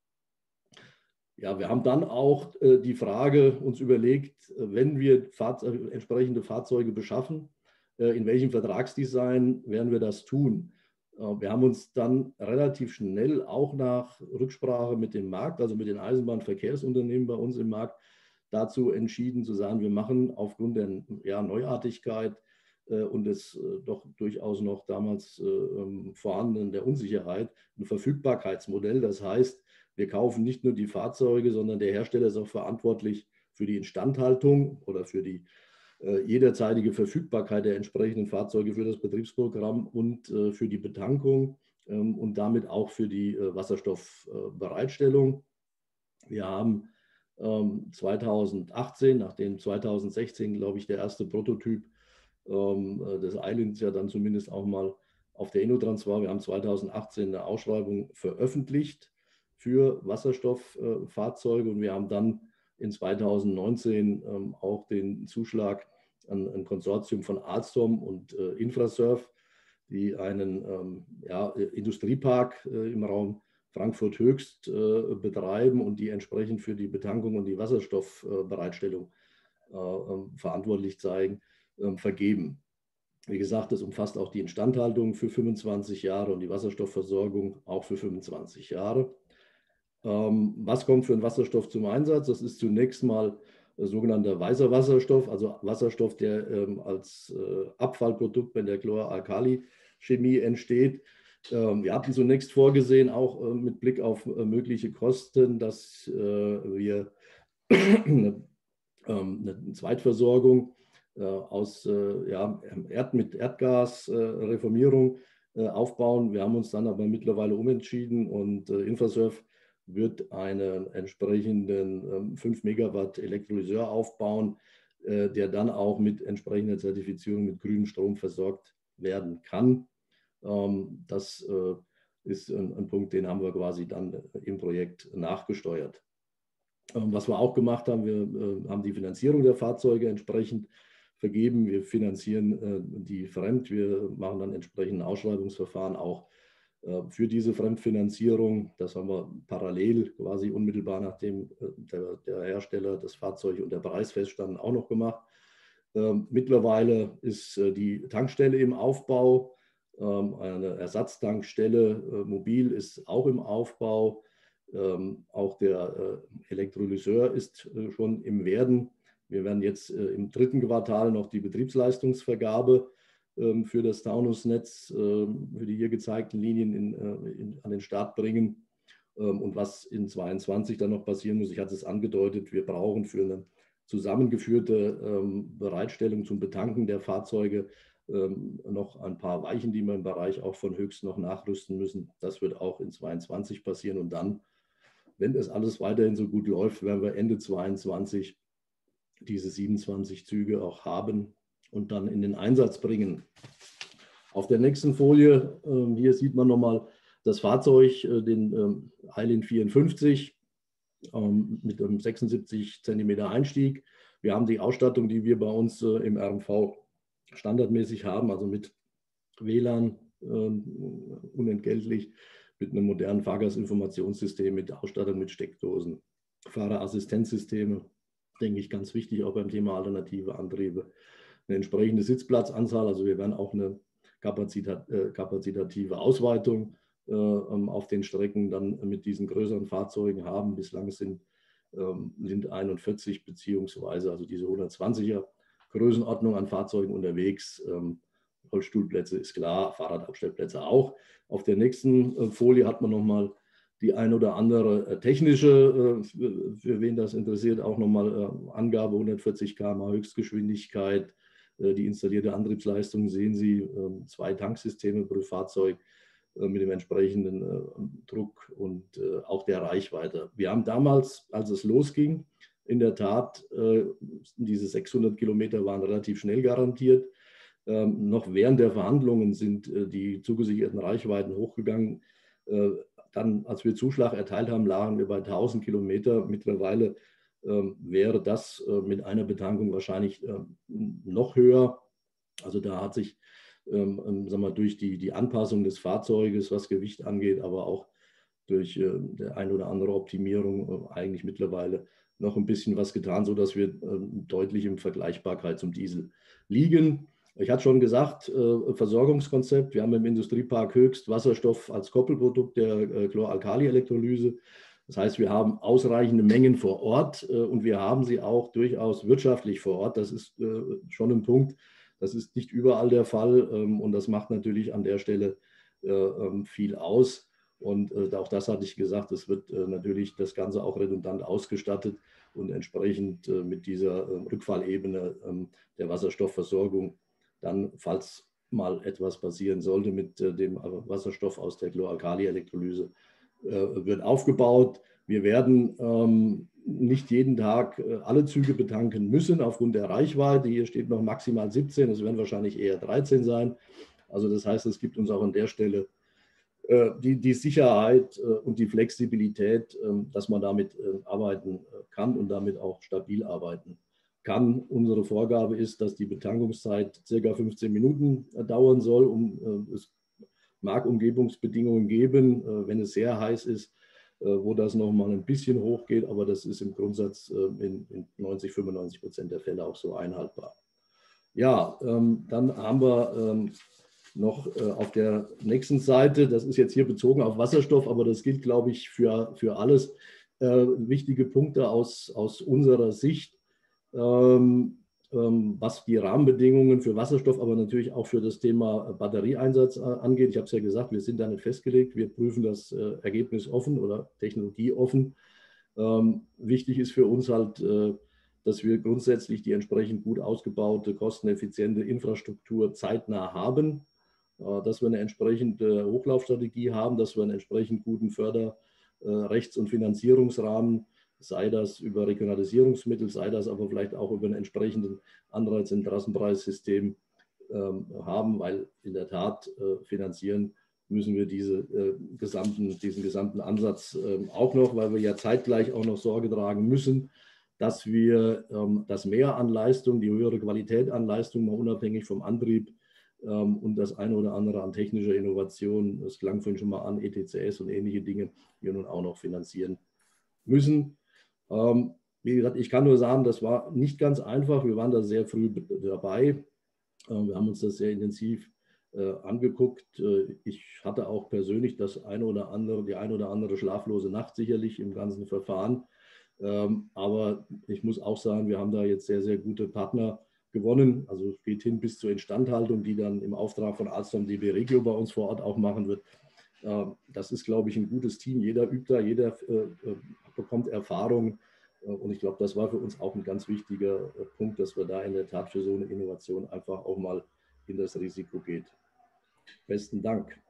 Ja, wir haben dann auch äh, die Frage uns überlegt, äh, wenn wir Fahrze äh, entsprechende Fahrzeuge beschaffen, äh, in welchem Vertragsdesign werden wir das tun? Äh, wir haben uns dann relativ schnell auch nach Rücksprache mit dem Markt, also mit den Eisenbahnverkehrsunternehmen bei uns im Markt, dazu entschieden zu sagen, wir machen aufgrund der ja, Neuartigkeit äh, und des doch durchaus noch damals ähm, vorhandenen der Unsicherheit ein Verfügbarkeitsmodell. Das heißt, wir kaufen nicht nur die Fahrzeuge, sondern der Hersteller ist auch verantwortlich für die Instandhaltung oder für die äh, jederzeitige Verfügbarkeit der entsprechenden Fahrzeuge für das Betriebsprogramm und äh, für die Betankung ähm, und damit auch für die äh, Wasserstoffbereitstellung. Wir haben 2018, nachdem 2016, glaube ich, der erste Prototyp ähm, äh, des Islands ja dann zumindest auch mal auf der Innotrans war, wir haben 2018 eine Ausschreibung veröffentlicht für Wasserstofffahrzeuge. Und wir haben dann in 2019 ähm, auch den Zuschlag an ein Konsortium von Alstom und äh, Infrasurf, die einen ähm, ja, Industriepark äh, im Raum Frankfurt Höchst äh, betreiben und die entsprechend für die Betankung und die Wasserstoffbereitstellung ähm, verantwortlich zeigen, vergeben. Wie gesagt, das umfasst auch die Instandhaltung für 25 Jahre und die Wasserstoffversorgung auch für 25 Jahre. Ähm, was kommt für einen Wasserstoff zum Einsatz? Das ist zunächst mal äh, sogenannter weißer Wasserstoff, also Wasserstoff, der ähm, als äh, Abfallprodukt bei der Chloralkali-Chemie entsteht. Ähm, wir hatten zunächst vorgesehen, auch äh, mit Blick auf äh, mögliche Kosten, dass äh, wir eine, ähm, eine, Zweitversorgung aus ja, Erd mit Erdgasreformierung aufbauen. Wir haben uns dann aber mittlerweile umentschieden und Infrasurf wird einen entsprechenden 5 ähm, Megawatt Elektrolyseur aufbauen, der dann auch mit entsprechender Zertifizierung mit grünem Strom versorgt werden kann. Ähm, das äh, ist ein, Punkt, den haben wir quasi dann äh, im Projekt nachgesteuert. Ähm, was wir auch gemacht haben, wir haben die Finanzierung der Fahrzeuge entsprechend vergeben. Wir finanzieren die fremd. Wir machen dann entsprechende Ausschreibungsverfahren auch äh, für diese Fremdfinanzierung. Das haben wir parallel quasi unmittelbar nachdem äh, der, der Hersteller das Fahrzeug und der Preis feststanden auch noch gemacht. Ähm, mittlerweile ist äh, die Tankstelle im Aufbau. Ähm, eine Ersatztankstelle mobil ist auch im Aufbau. Ähm, auch der Elektrolyseur ist schon im Werden. Wir werden jetzt im dritten Quartal noch die Betriebsleistungsvergabe ähm, für das Taunusnetz, für die hier gezeigten Linien in, äh, in, an den Start bringen. Und was in 2022 dann noch passieren muss, ich hatte es angedeutet, wir brauchen für eine zusammengeführte Bereitstellung zum Betanken der Fahrzeuge noch ein paar Weichen, die wir im Bereich auch von Höchst noch nachrüsten müssen. Das wird auch in 2022 passieren. Und dann, wenn es alles weiterhin so gut läuft, werden wir Ende 2022 diese 27 Züge auch haben, und dann in den Einsatz bringen. Auf der nächsten Folie, äh, hier sieht man nochmal das Fahrzeug, äh, den ähm, Island 54 ähm, mit einem 76 cm Einstieg. Wir haben die Ausstattung, die wir bei uns äh, im RMV standardmäßig haben, also mit WLAN ähm, unentgeltlich, mit einem modernen Fahrgastinformationssystem, mit Ausstattung mit Steckdosen, Fahrerassistenzsysteme, denke ich, ganz wichtig, auch beim Thema alternative Antriebe. Eine entsprechende Sitzplatzanzahl, also wir werden auch eine Kapazität, äh, kapazitative Ausweitung äh, ähm, auf den Strecken dann mit diesen größeren Fahrzeugen haben. Bislang sind ähm, sind 41 beziehungsweise also diese 120er Größenordnung an Fahrzeugen unterwegs. Ähm, Rollstuhlplätze ist klar, Fahrradabstellplätze auch. Auf der nächsten äh, Folie hat man nochmal die ein oder andere äh, technische, äh, für wen das interessiert, auch nochmal Angabe 140 km Höchstgeschwindigkeit. Die installierte Antriebsleistung sehen Sie, ähm, zwei Tanksysteme pro Fahrzeug mit dem entsprechenden Druck und auch der Reichweite. Wir haben damals, als es losging, in der Tat, diese 600 Kilometer waren relativ schnell garantiert. Ähm, noch während der Verhandlungen sind äh, die zugesicherten Reichweiten hochgegangen. Äh, dann, als wir Zuschlag erteilt haben, lagen wir bei 1000 Kilometer. Mittlerweile ähm, wäre das äh, mit einer Betankung wahrscheinlich ähm, noch höher. Also da hat sich sagen wir, durch die, die Anpassung des Fahrzeuges, was Gewicht angeht, aber auch durch äh, der ein oder andere Optimierung äh, eigentlich mittlerweile noch ein bisschen was getan, sodass wir äh, deutlich in Vergleichbarkeit zum Diesel liegen. Ich hatte schon gesagt, äh, Versorgungskonzept. Wir haben im Industriepark Höchst Wasserstoff als Koppelprodukt der äh, Chloralkali-Elektrolyse. Das heißt, wir haben ausreichende Mengen vor Ort äh, und wir haben sie auch durchaus wirtschaftlich vor Ort. Das ist schon ein Punkt. Das ist nicht überall der Fall ähm, und das macht natürlich an der Stelle ähm, viel aus. Und auch das hatte ich gesagt, es wird natürlich das Ganze auch redundant ausgestattet und entsprechend mit dieser Rückfallebene ähm, der Wasserstoffversorgung dann, falls mal etwas passieren sollte mit äh, dem Wasserstoff aus der Chloralkali-Elektrolyse, äh, wird aufgebaut. Wir werden ähm, nicht jeden Tag äh, alle Züge betanken müssen aufgrund der Reichweite. Hier steht noch maximal 17, es werden wahrscheinlich eher 13 sein. Also das heißt, es gibt uns auch an der Stelle die, die Sicherheit und die Flexibilität, ähm, dass man damit arbeiten kann und damit auch stabil arbeiten kann. Unsere Vorgabe ist, dass die Betankungszeit circa 15 Minuten äh, dauern soll. Um, äh, es mag Umgebungsbedingungen geben, äh, wenn es sehr heiß ist, wo das nochmal ein bisschen hochgeht, aber das ist im Grundsatz in, 90, 95 Prozent der Fälle auch so einhaltbar. Ja, ähm, dann haben wir noch auf der nächsten Seite, das ist jetzt hier bezogen auf Wasserstoff, aber das gilt, glaube ich, für, für alles, wichtige Punkte aus, aus unserer Sicht. Ähm, ähm, was die Rahmenbedingungen für Wasserstoff, aber natürlich auch für das Thema Batterieeinsatz äh, angeht. Ich habe es ja gesagt, wir sind da nicht festgelegt. Wir prüfen das äh, Ergebnis offen oder Technologie offen. Ähm, wichtig ist für uns halt, äh, dass wir grundsätzlich die entsprechend gut ausgebaute, kosteneffiziente Infrastruktur zeitnah haben, dass wir eine entsprechende Hochlaufstrategie haben, dass wir einen entsprechend guten Förderrechts- und Finanzierungsrahmen sei das über Regionalisierungsmittel, sei das aber vielleicht auch über einen entsprechenden Anreiz- und Trassenpreissystem ähm, haben, weil in der Tat äh, finanzieren müssen wir diese, äh, gesamten, diesen gesamten Ansatz äh, auch noch, weil wir ja zeitgleich auch noch Sorge tragen müssen, dass wir ähm, das Mehr an Leistung, die höhere Qualität an Leistung, mal unabhängig vom Antrieb ähm, und das eine oder andere an technischer Innovation, das klang vorhin schon mal an, ETCS und ähnliche Dinge, wir nun auch noch finanzieren müssen. Ähm, wie gesagt, ich kann nur sagen, das war nicht ganz einfach. Wir waren da sehr früh dabei. Ähm, wir haben uns das sehr intensiv äh, angeguckt. Äh, ich hatte auch persönlich das eine oder andere, die eine oder andere schlaflose Nacht sicherlich im ganzen Verfahren. Ähm, aber ich muss auch sagen, wir haben da jetzt sehr, sehr gute Partner gewonnen. Also geht hin bis zur Instandhaltung, die dann im Auftrag von Alstom DB Regio bei uns vor Ort auch machen wird. Das ist, glaube ich, ein gutes Team. Jeder übt da, jeder äh, bekommt Erfahrung. Äh, und ich glaube, das war für uns auch ein ganz wichtiger äh, Punkt, dass wir da in der Tat für so eine Innovation einfach auch mal in das Risiko geht. Besten Dank.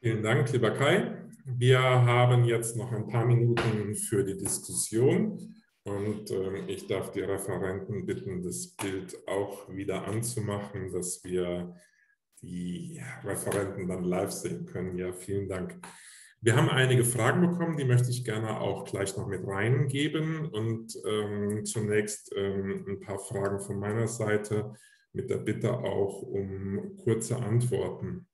Vielen Dank, lieber Kai. Wir haben jetzt noch ein paar Minuten für die Diskussion und äh, ich darf die Referenten bitten, das Bild auch wieder anzumachen, dass wir die Referenten dann live sehen können. Ja, vielen Dank. Wir haben einige Fragen bekommen, die möchte ich gerne auch gleich noch mit reingeben. Und ähm, zunächst ähm, ein paar Fragen von meiner Seite mit der Bitte auch um kurze Antworten.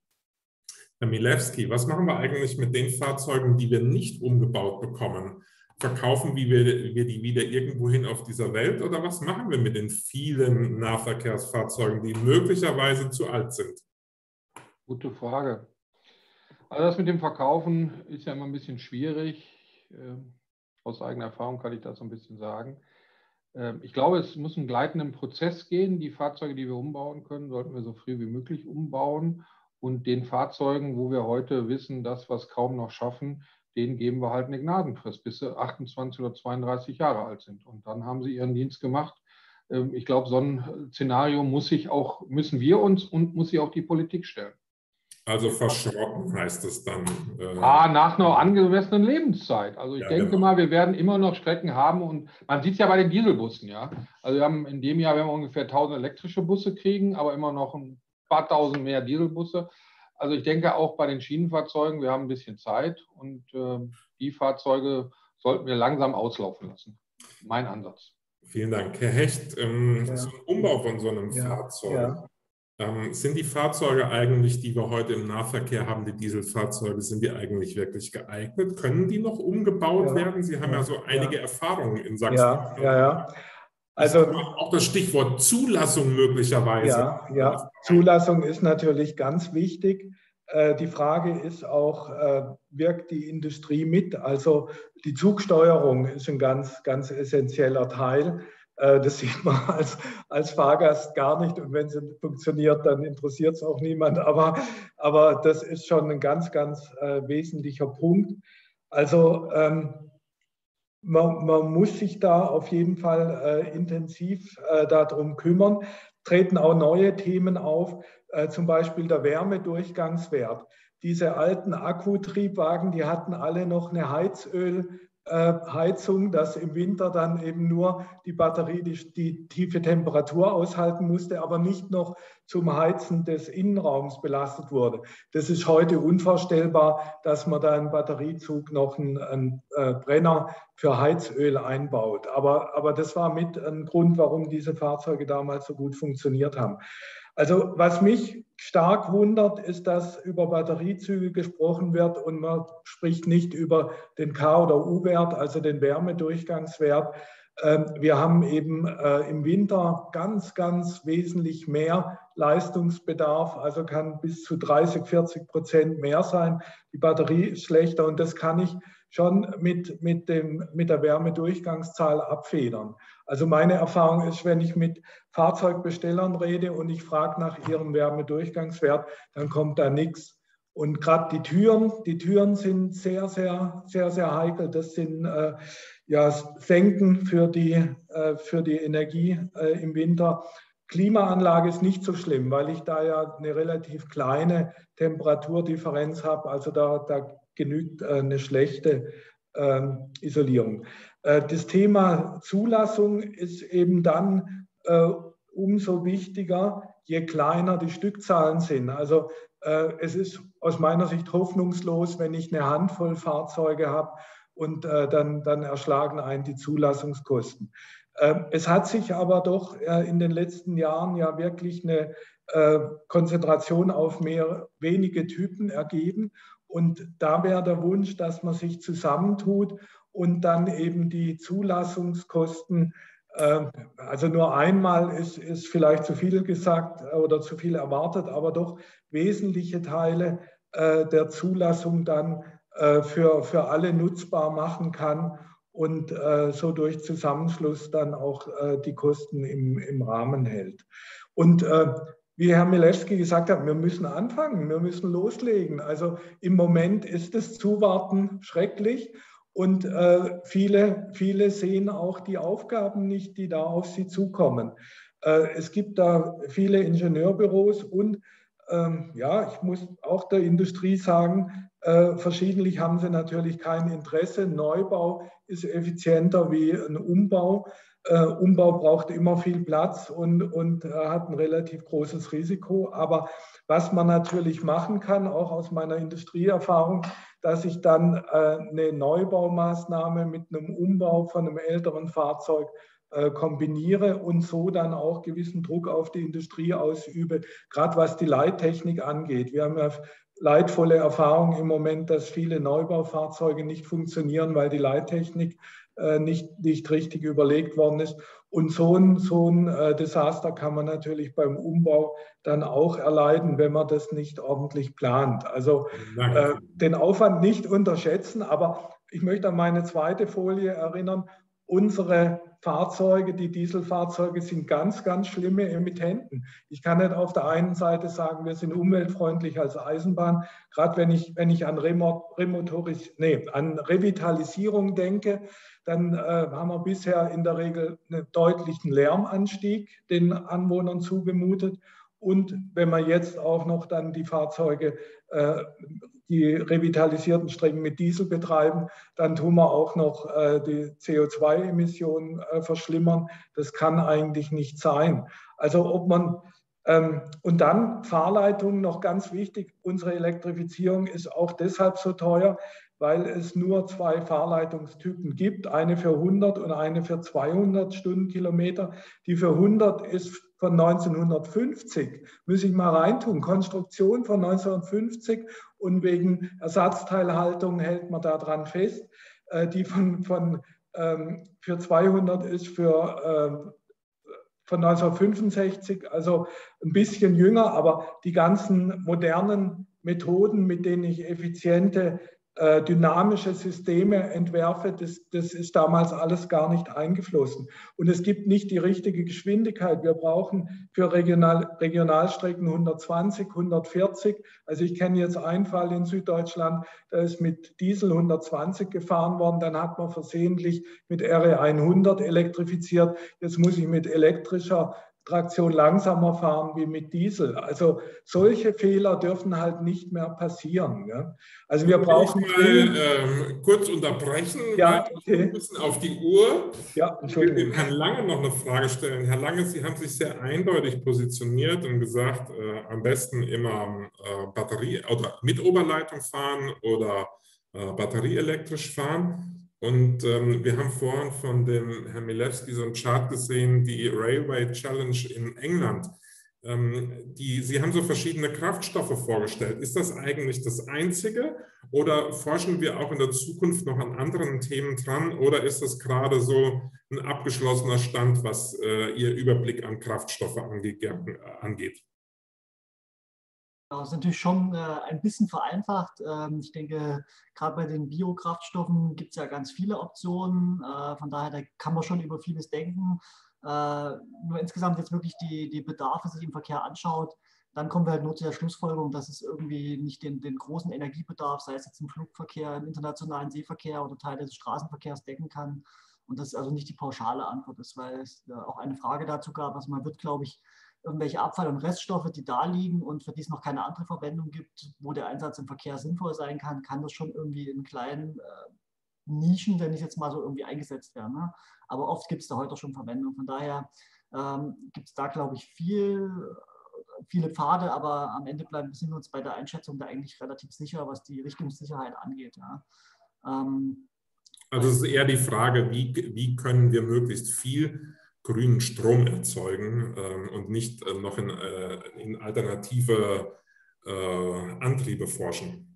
Herr Milewski, was machen wir eigentlich mit den Fahrzeugen, die wir nicht umgebaut bekommen? Verkaufen wir, wir die wieder irgendwohin auf dieser Welt oder was machen wir mit den vielen Nahverkehrsfahrzeugen, die möglicherweise zu alt sind? Gute Frage. Also das mit dem Verkaufen ist ja immer ein bisschen schwierig. Ähm, aus eigener Erfahrung kann ich das so ein bisschen sagen. Ähm, ich glaube, es muss einen gleitenden Prozess gehen. Die Fahrzeuge, die wir umbauen können, sollten wir so früh wie möglich umbauen. Und den Fahrzeugen, wo wir heute wissen, dass wir es kaum noch schaffen, denen geben wir halt eine Gnadenfrist, bis sie 28 oder 32 Jahre alt sind. Und dann haben sie ihren Dienst gemacht. Ähm, ich glaube, so ein Szenario muss sich auch, müssen wir uns und muss sich auch die Politik stellen. Also verschrotten heißt es dann. Äh ah, nach einer angemessenen Lebenszeit. Also ich ja, denke genau. mal, wir werden immer noch Strecken haben und man sieht es ja bei den Dieselbussen, ja. Also wir haben in dem Jahr werden wir ungefähr 1000 elektrische Busse kriegen, aber immer noch ein paar tausend mehr Dieselbusse. Also ich denke auch bei den Schienenfahrzeugen, wir haben ein bisschen Zeit und äh, die Fahrzeuge sollten wir langsam auslaufen lassen. Mein Ansatz. Vielen Dank. Herr Hecht, ähm, ja. zum Umbau von so einem ja. Fahrzeug. Ja. Ähm, sind die Fahrzeuge eigentlich, die wir heute im Nahverkehr haben, die Dieselfahrzeuge, sind die eigentlich wirklich geeignet? Können die noch umgebaut werden? Sie haben ja so einige Erfahrungen in Sachsen. Ja, ja, ja. Also auch das Stichwort Zulassung möglicherweise. Ja, ja. Zulassung ist natürlich ganz wichtig. Äh, die Frage ist auch, äh, wirkt die Industrie mit? Also die Zugsteuerung ist ein ganz, ganz essentieller Teil. Äh, das sieht man als, als Fahrgast gar nicht. Und wenn es funktioniert, dann interessiert es auch niemand. Aber, aber das ist schon ein ganz, ganz wesentlicher Punkt. Also ähm, man, man, muss sich da auf jeden Fall äh, intensiv äh, darum kümmern. Treten auch neue Themen auf, äh, zum Beispiel der Wärmedurchgangswert. Diese alten Akkutriebwagen, die hatten alle noch eine Heizöl- Heizung, dass im Winter dann eben nur die Batterie die, die, tiefe Temperatur aushalten musste, aber nicht noch zum Heizen des Innenraums belastet wurde. Das ist heute unvorstellbar, dass man da im Batteriezug noch einen, einen äh, Brenner für Heizöl einbaut. Aber, aber das war mit ein Grund, warum diese Fahrzeuge damals so gut funktioniert haben. Also was mich stark wundert, ist, dass über Batteriezüge gesprochen wird und man spricht nicht über den K- oder U-Wert, also den Wärmedurchgangswert. Ähm, wir haben eben äh, im Winter ganz, ganz wesentlich mehr Leistungsbedarf, also kann bis zu 30, 40 Prozent mehr sein. Die Batterie ist schlechter und das kann ich schon mit, mit, dem, mit der Wärmedurchgangszahl abfedern. Also meine Erfahrung ist, wenn ich mit Fahrzeugbestellern rede und ich frage nach ihrem Wärmedurchgangswert, dann kommt da nichts. Und gerade die Türen, die Türen sind sehr, sehr, sehr, sehr heikel. Das sind äh, ja, Senken für die, äh, für die Energie äh, im Winter. Klimaanlage ist nicht so schlimm, weil ich da ja eine relativ kleine Temperaturdifferenz habe. Also da, da genügt äh, eine schlechte ähm, Isolierung. Äh, das Thema Zulassung ist eben dann äh, umso wichtiger, je kleiner die Stückzahlen sind. Also äh, es ist aus meiner Sicht hoffnungslos, wenn ich eine Handvoll Fahrzeuge habe und dann, dann erschlagen einen die Zulassungskosten. Ähm, es hat sich aber doch in den letzten Jahren ja wirklich eine Konzentration auf mehr wenige Typen ergeben. Und da wäre der Wunsch, dass man sich zusammentut und dann eben die Zulassungskosten. Ähm, also nur einmal ist, ist vielleicht zu viel gesagt oder zu viel erwartet, aber doch wesentliche Teile äh, der Zulassung dann äh, für, für alle nutzbar machen kann und äh, so durch Zusammenschluss dann auch die Kosten im, im Rahmen hält. Und wie Herr Milewski gesagt hat, wir müssen anfangen, wir müssen loslegen. Also im Moment ist das Zuwarten schrecklich und äh, viele, viele sehen auch die Aufgaben nicht, die da auf sie zukommen. Äh, es gibt da viele Ingenieurbüros und ähm, ja, ich muss auch der Industrie sagen, äh, verschiedentlich haben sie natürlich kein Interesse. Neubau ist effizienter wie ein Umbau. Äh, Umbau braucht immer viel Platz und, und äh, hat ein relativ großes Risiko. Aber was man natürlich machen kann, auch aus meiner Industrieerfahrung, dass ich dann äh, eine Neubaumaßnahme mit einem Umbau von einem älteren Fahrzeug äh, kombiniere und so dann auch gewissen Druck auf die Industrie ausübe, gerade was die Leittechnik angeht. Wir haben ja leidvolle Erfahrung im Moment, dass viele Neubaufahrzeuge nicht funktionieren, weil die Leittechnik äh, nicht, nicht richtig überlegt worden ist. Und so ein, so ein äh, Desaster kann man natürlich beim Umbau dann auch erleiden, wenn man das nicht ordentlich plant. Also äh, den Aufwand nicht unterschätzen, aber ich möchte an meine zweite Folie erinnern. Unsere Fahrzeuge, die Dieselfahrzeuge sind ganz, ganz schlimme Emittenten. Ich kann nicht auf der einen Seite sagen, wir sind umweltfreundlich als Eisenbahn. Gerade wenn ich, wenn ich an, Remotoris, nee, an Revitalisierung denke, dann äh, haben wir bisher in der Regel einen deutlichen Lärmanstieg den Anwohnern zugemutet. Und wenn man jetzt auch noch dann die Fahrzeuge, äh, die revitalisierten Strecken mit Diesel betreiben, dann tun wir auch noch äh, die CO2-Emissionen äh, verschlimmern. Das kann eigentlich nicht sein. Also ob man ähm, und dann Fahrleitungen noch ganz wichtig. Unsere Elektrifizierung ist auch deshalb so teuer, weil es nur zwei Fahrleitungstypen gibt, eine für 100 und eine für 200 Stundenkilometer. Die für 100 ist von 1950, muss ich mal reintun, Konstruktion von 1950 und wegen Ersatzteilhaltung hält man daran fest. Äh, die von, von, ähm, für 200 ist für ähm, von 1965, also ein bisschen jünger, aber die ganzen modernen Methoden, mit denen ich effiziente äh, dynamische Systeme entwerfe, das, das ist damals alles gar nicht eingeflossen. Und es gibt nicht die richtige Geschwindigkeit. Wir brauchen für Regional, Regionalstrecken 120, 140. Also ich kenne jetzt einen Fall in Süddeutschland, da ist mit Diesel 120 gefahren worden, dann hat man versehentlich mit RE 100 elektrifiziert. Jetzt muss ich mit elektrischer Traktion langsamer fahren wie mit Diesel. Also solche Fehler dürfen halt nicht mehr passieren. Ja? Also wir brauchen. Ich mal ähm, kurz unterbrechen, ja, okay. ein bisschen auf die Uhr. Ja, Entschuldigung. Ich will Herrn Lange noch eine Frage stellen. Herr Lange, Sie haben sich sehr eindeutig positioniert und gesagt, äh, am besten immer äh, Batterie oder mit Oberleitung fahren oder äh, batterieelektrisch fahren. Und ähm, wir haben vorhin von dem Herrn Milewski so einen Chart gesehen, die Railway Challenge in England. Ähm, die, Sie haben so verschiedene Kraftstoffe vorgestellt. Ist das eigentlich das Einzige oder forschen wir auch in der Zukunft noch an anderen Themen dran oder ist das gerade so ein abgeschlossener Stand, was äh, Ihr Überblick an Kraftstoffe angeht? Das ist natürlich schon äh, ein bisschen vereinfacht. Ähm, ich denke, gerade bei den Biokraftstoffen gibt es ja ganz viele Optionen. Äh, von daher da kann man schon über vieles denken. Äh, nur insgesamt jetzt wirklich die, die Bedarfe sich im Verkehr anschaut, dann kommen wir halt nur zu der Schlussfolgerung, dass es irgendwie nicht den, den großen Energiebedarf, sei es jetzt im Flugverkehr, im internationalen Seeverkehr oder Teile des Straßenverkehrs decken kann. Und das also nicht die pauschale Antwort ist, weil es auch eine Frage dazu gab. Also man wird, glaube ich, irgendwelche Abfall- und Reststoffe, die da liegen und für die es noch keine andere Verwendung gibt, wo der Einsatz im Verkehr sinnvoll sein kann, kann das schon irgendwie in kleinen äh, Nischen, wenn ich jetzt mal so irgendwie eingesetzt werden. Ne? Aber oft gibt es da heute schon Verwendung. Von daher ähm, gibt es da, glaube ich, viel, viele Pfade, aber am Ende bleiben sind wir uns bei der Einschätzung da eigentlich relativ sicher, was die Richtungssicherheit angeht. Ja? Ähm, also es ist eher die Frage, wie, wie können wir möglichst viel grünen Strom erzeugen ähm, und nicht äh, noch in, äh, in alternative äh, Antriebe forschen.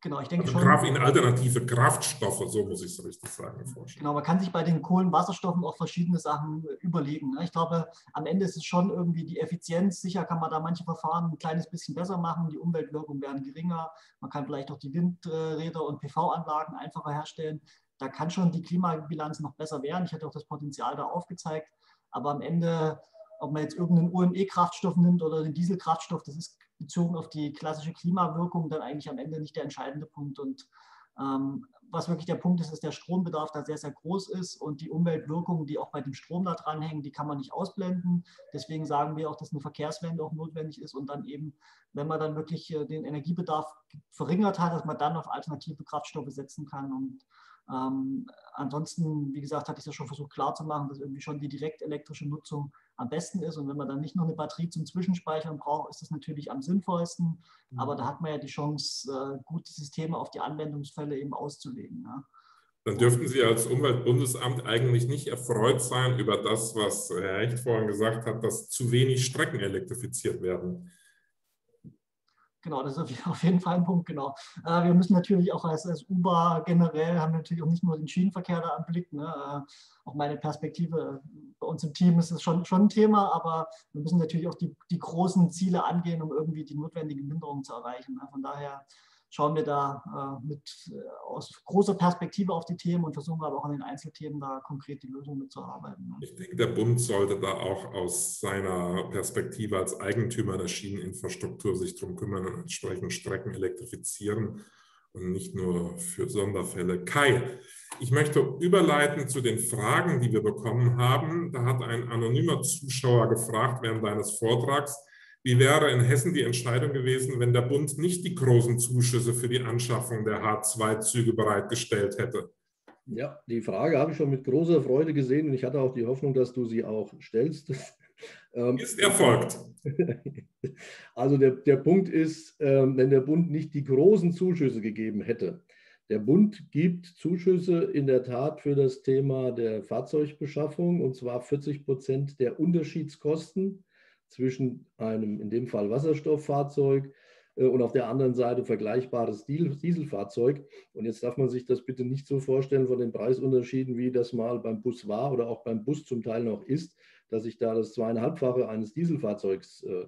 Genau, ich denke also schon. In alternative Kraftstoffe, so muss ich es richtig sagen, forschen. Genau, man kann sich bei den Kohlenwasserstoffen auch verschiedene Sachen überlegen. Ne? Ich glaube, am Ende ist es schon irgendwie die Effizienz. Sicher kann man da manche Verfahren ein kleines bisschen besser machen. Die Umweltwirkungen werden geringer. Man kann vielleicht auch die Windräder und PV-Anlagen einfacher herstellen da kann schon die Klimabilanz noch besser werden. Ich hätte auch das Potenzial da aufgezeigt. Aber am Ende, ob man jetzt irgendeinen UME-Kraftstoff nimmt oder den Dieselkraftstoff, das ist bezogen auf die klassische Klimawirkung dann eigentlich am Ende nicht der entscheidende Punkt. Und ähm, was wirklich der Punkt ist, ist, der Strombedarf da sehr, sehr groß ist und die Umweltwirkungen, die auch bei dem Strom da dranhängen, die kann man nicht ausblenden. Deswegen sagen wir auch, dass eine Verkehrswende auch notwendig ist und dann eben, wenn man dann wirklich äh, den Energiebedarf verringert hat, dass man dann auf alternative Kraftstoffe setzen kann. Und ähm, ansonsten, wie gesagt, hatte ich ja schon versucht klarzumachen, dass irgendwie schon die direkt elektrische Nutzung am besten ist. Und wenn man dann nicht noch eine Batterie zum Zwischenspeichern braucht, ist das natürlich am sinnvollsten. Mhm. Aber da hat man ja die Chance, äh, gute Systeme auf die Anwendungsfälle eben auszulegen. Ja. Dann dürften Sie als Umweltbundesamt eigentlich nicht erfreut sein über das, was Herr Hecht vorhin gesagt hat, dass zu wenig Strecken elektrifiziert werden. Genau, das ist auf jeden Fall ein Punkt, genau. Äh, wir müssen natürlich auch als, als Uber generell, haben natürlich auch nicht nur den Schienenverkehr da am Blick. Ne? Äh, auch meine Perspektive bei uns im Team ist es schon, schon ein Thema, aber wir müssen natürlich auch die, die großen Ziele angehen, um irgendwie die notwendige Minderung zu erreichen. Ne? Von daher schauen wir da äh, mit, äh, aus großer Perspektive auf die Themen und versuchen aber auch an den Einzelthemen da konkret die Lösung mitzuarbeiten. Ne? Ich denke, der Bund sollte da auch aus seiner Perspektive als Eigentümer der Schieneninfrastruktur sich darum kümmern und entsprechend Strecken elektrifizieren und nicht nur für Sonderfälle. Kai, ich möchte überleiten zu den Fragen, die wir bekommen haben. Da hat ein anonymer Zuschauer gefragt während deines Vortrags, wie wäre in Hessen die Entscheidung gewesen, wenn der Bund nicht die großen Zuschüsse für die Anschaffung der H2-Züge bereitgestellt hätte? Ja, die Frage habe ich schon mit großer Freude gesehen und ich hatte auch die Hoffnung, dass du sie auch stellst. Ähm, ist erfolgt. Also der, der Punkt ist, ähm, wenn der Bund nicht die großen Zuschüsse gegeben hätte, der Bund gibt Zuschüsse in der Tat für das Thema der Fahrzeugbeschaffung und zwar 40 Prozent der Unterschiedskosten zwischen einem, in dem Fall Wasserstofffahrzeug, äh, und auf der anderen Seite vergleichbares Dieselfahrzeug. Und jetzt darf man sich das bitte nicht so vorstellen von den Preisunterschieden, wie das mal beim Bus war oder auch beim Bus zum Teil noch ist, dass ich da das zweieinhalbfache eines Dieselfahrzeugs äh,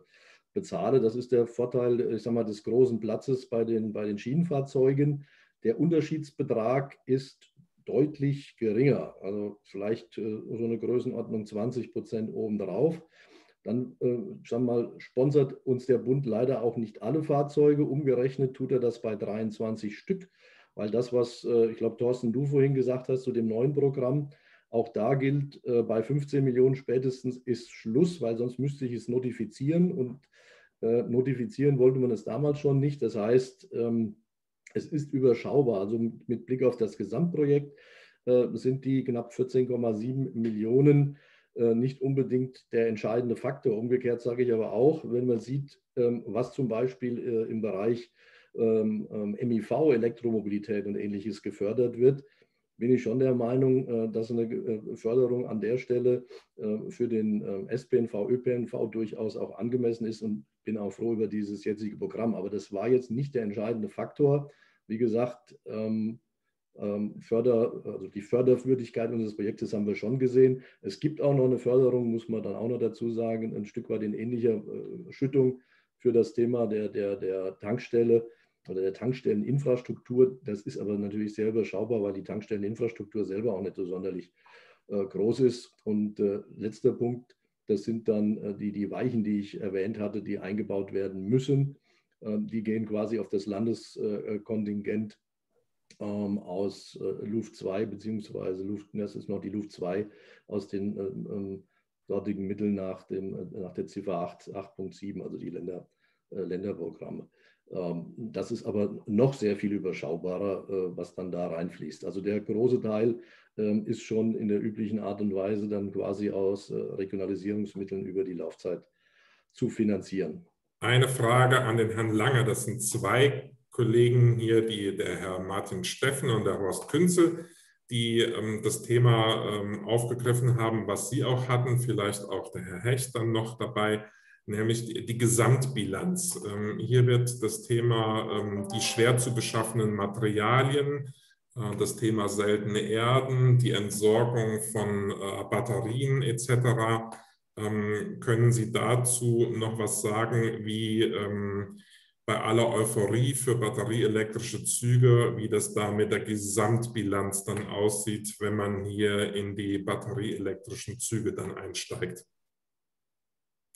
bezahle. Das ist der Vorteil, ich sag mal, des großen Platzes bei den, bei den Schienenfahrzeugen. Der Unterschiedsbetrag ist deutlich geringer, also vielleicht äh, so eine Größenordnung 20 Prozent obendrauf. Dann äh, sagen wir mal, sponsert uns der Bund leider auch nicht alle Fahrzeuge. Umgerechnet tut er das bei 23 Stück, weil das, was äh, ich glaube, Thorsten, du vorhin gesagt hast zu dem neuen Programm, auch da gilt, äh, bei 15 Millionen spätestens ist Schluss, weil sonst müsste ich es notifizieren und äh, notifizieren wollte man es damals schon nicht. Das heißt, ähm, es ist überschaubar. Also mit Blick auf das Gesamtprojekt äh, sind die knapp 14,7 Millionen nicht unbedingt der entscheidende Faktor. Umgekehrt sage ich aber auch, wenn man sieht, ähm, was zum Beispiel äh, im Bereich ähm, ähm, MIV, Elektromobilität und ähnliches gefördert wird, bin ich schon der Meinung, äh, dass eine Förderung an der Stelle für den SPNV, ÖPNV durchaus auch angemessen ist und bin auch froh über dieses jetzige Programm. Aber das war jetzt nicht der entscheidende Faktor. Wie gesagt, ähm, Förder, also die Förderwürdigkeit unseres Projektes haben wir schon gesehen. Es gibt auch noch eine Förderung, muss man dann auch noch dazu sagen, ein Stück weit in ähnlicher äh, Schüttung für das Thema der, der, der Tankstelle oder der Tankstelleninfrastruktur. Das ist aber natürlich sehr überschaubar, weil die Tankstelleninfrastruktur selber auch nicht so sonderlich äh, groß ist. Und äh, letzter Punkt, das sind dann die, die Weichen, die ich erwähnt hatte, die eingebaut werden müssen. Ähm, die gehen quasi auf das Landeskontingent ähm, aus äh, Luft 2 beziehungsweise Luft, das ist noch die Luft 2 aus den ähm, ähm, dortigen Mitteln nach, dem, äh, nach der Ziffer 8.7, also die Länder, äh, Länderprogramme. Ähm, das ist aber noch sehr viel überschaubarer, äh, was dann da reinfließt. Also der große Teil ähm, ist schon in der üblichen Art und Weise dann quasi aus äh, Regionalisierungsmitteln über die Laufzeit zu finanzieren. Eine Frage an den Herrn Lange. Das sind zwei Kollegen hier, die, der Herr Martin Steffen und der Horst Künzel, die ähm, das Thema ähm, aufgegriffen haben, was Sie auch hatten, vielleicht auch der Herr Hecht dann noch dabei, nämlich die, die Gesamtbilanz. Ähm, hier wird das Thema ähm, die schwer zu beschaffenen Materialien, äh, das Thema seltene Erden, die Entsorgung von äh, Batterien etc. Ähm, können Sie dazu noch was sagen, wie ähm, bei aller Euphorie für batterieelektrische Züge, wie das da mit der Gesamtbilanz dann aussieht, wenn man hier in die batterieelektrischen Züge dann einsteigt.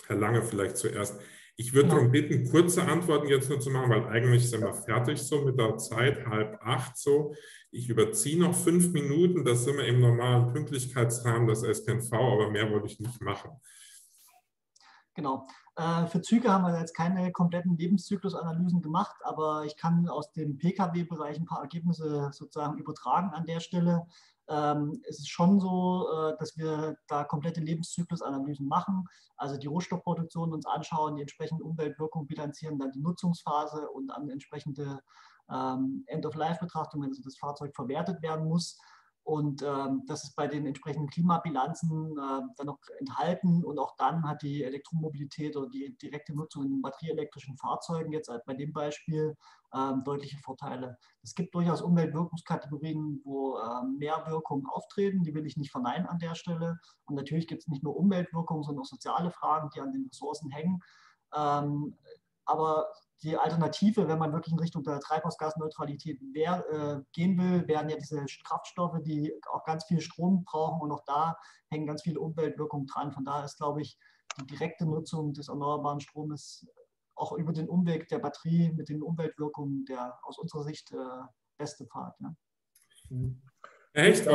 Herr Lange vielleicht zuerst. Ich würde darum bitten, kurze Antworten jetzt nur zu machen, weil eigentlich sind wir fertig so mit der Zeit, halb acht so. Ich überziehe noch fünf Minuten, das sind wir im normalen Pünktlichkeitsrahmen des SPNV, aber mehr wollte ich nicht machen. Genau. Äh, für Züge haben wir jetzt keine kompletten Lebenszyklusanalysen gemacht, aber ich kann aus dem Pkw-Bereich ein paar Ergebnisse sozusagen übertragen an der Stelle. Ähm, es ist schon so, äh, dass wir da komplette Lebenszyklusanalysen machen, also die Rohstoffproduktion uns anschauen, die entsprechende Umweltwirkung bilanzieren, dann die Nutzungsphase und dann entsprechende ähm, End-of-Life-Betrachtung, wenn also das Fahrzeug verwertet werden muss Und ähm, das ist bei den entsprechenden Klimabilanzen äh, dann noch enthalten. Und auch dann hat die Elektromobilität oder die direkte Nutzung in batterieelektrischen Fahrzeugen jetzt bei dem Beispiel ähm, deutliche Vorteile. Es gibt durchaus Umweltwirkungskategorien, wo ähm, mehr Wirkungen auftreten. Die will ich nicht verneinen an der Stelle. Und natürlich gibt es nicht nur Umweltwirkungen, sondern auch soziale Fragen, die an den Ressourcen hängen. Ähm, aber die Alternative, wenn man wirklich in Richtung der Treibhausgasneutralität wär, äh, gehen will, wären ja diese Kraftstoffe, die auch ganz viel Strom brauchen und auch da hängen ganz viele Umweltwirkungen dran. Von daher ist, glaube ich, die direkte Nutzung des erneuerbaren Stromes auch über den Umweg der Batterie mit den Umweltwirkungen der aus unserer Sicht äh, beste Pfad. Ja. Echt?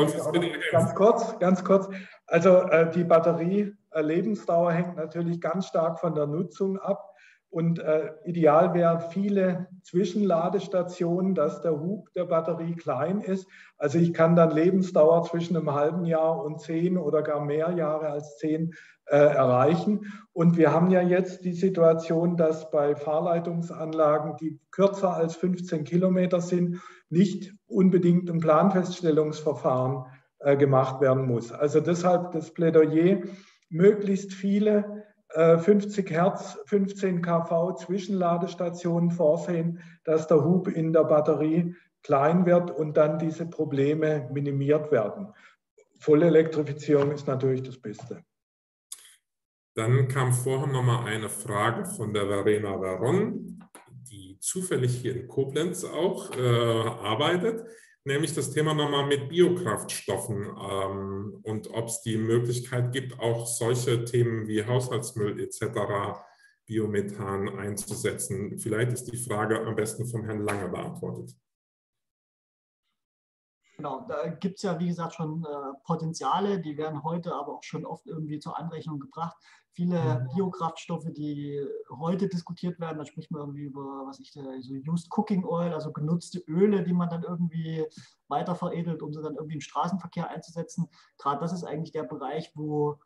Ganz kurz, ganz kurz. Also äh, die Batterie-Lebensdauer hängt natürlich ganz stark von der Nutzung ab. Und äh, ideal wäre viele Zwischenladestationen, dass der Hub der Batterie klein ist. Also ich kann dann Lebensdauer zwischen einem halben Jahr und zehn oder gar mehr Jahre als zehn äh, erreichen. Und wir haben ja jetzt die Situation, dass bei Fahrleitungsanlagen, die kürzer als 15 Kilometer sind, nicht unbedingt ein Planfeststellungsverfahren äh, gemacht werden muss. Also deshalb das Plädoyer, möglichst viele 50 äh, Hertz, 15 kV Zwischenladestationen vorsehen, dass der Hub in der Batterie klein wird und dann diese Probleme minimiert werden. Volle Elektrifizierung ist natürlich das Beste. Dann kam vorhin nochmal eine Frage von der Verena Veron, die zufällig hier in Koblenz auch äh, arbeitet nämlich das Thema nochmal mit Biokraftstoffen ähm, und ob es die Möglichkeit gibt, auch solche Themen wie Haushaltsmüll etc., Biomethan einzusetzen. Vielleicht ist die Frage am besten vom Herrn Lange beantwortet. Genau, da gibt es ja, wie gesagt, schon äh, Potenziale, die werden heute aber auch schon oft irgendwie zur Anrechnung gebracht. Viele mhm. Biokraftstoffe, die heute diskutiert werden, da spricht man irgendwie über, was ich, so Used Cooking Oil, also genutzte Öle, die man dann irgendwie weiter veredelt, um sie dann irgendwie im Straßenverkehr einzusetzen. Gerade das ist eigentlich der Bereich, wo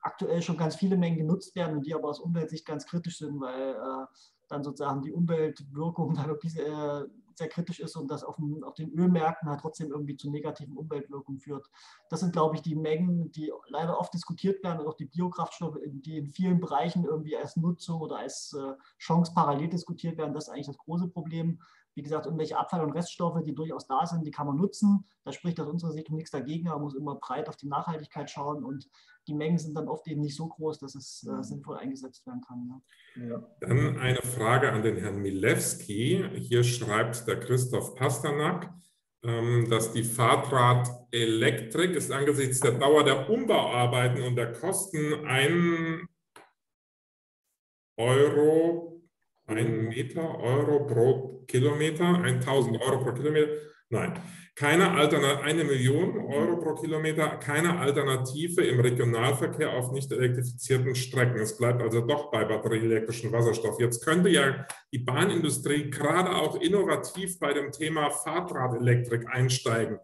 aktuell schon ganz viele Mengen genutzt werden und die aber aus Umweltsicht ganz kritisch sind, weil äh, dann sozusagen die Umweltwirkung dann wirklich sehr, sehr kritisch ist und das auf, dem, auf, den Ölmärkten halt trotzdem irgendwie zu negativen Umweltwirkungen führt. Das sind, glaube ich, die Mengen, die leider oft diskutiert werden und auch die Biokraftstoffe, die in vielen Bereichen irgendwie als Nutzung oder als äh, Chance parallel diskutiert werden. Das ist eigentlich das große Problem. Wie gesagt, irgendwelche Abfall- und Reststoffe, die durchaus da sind, die kann man nutzen. Da spricht aus unserer Sicht nichts dagegen. Man muss immer breit auf die Nachhaltigkeit schauen und die Mengen sind dann oft eben nicht so groß, dass es äh, sinnvoll eingesetzt werden kann. Ja. Dann eine Frage an den Herrn Milewski. Hier schreibt der Christoph Pasternak, ähm, dass die Fahrradelektrik ist angesichts der Dauer der Umbauarbeiten und der Kosten ein Euro ein Meter Euro pro Kilometer, 1000 Euro pro Kilometer. Nein, keine Alternative, eine Million Euro pro Kilometer, keine Alternative im Regionalverkehr auf nicht elektrifizierten Strecken. Es bleibt also doch bei batterieelektrischen Wasserstoff. Jetzt könnte ja die Bahnindustrie gerade auch innovativ bei dem Thema Fahrradelektrik einsteigen.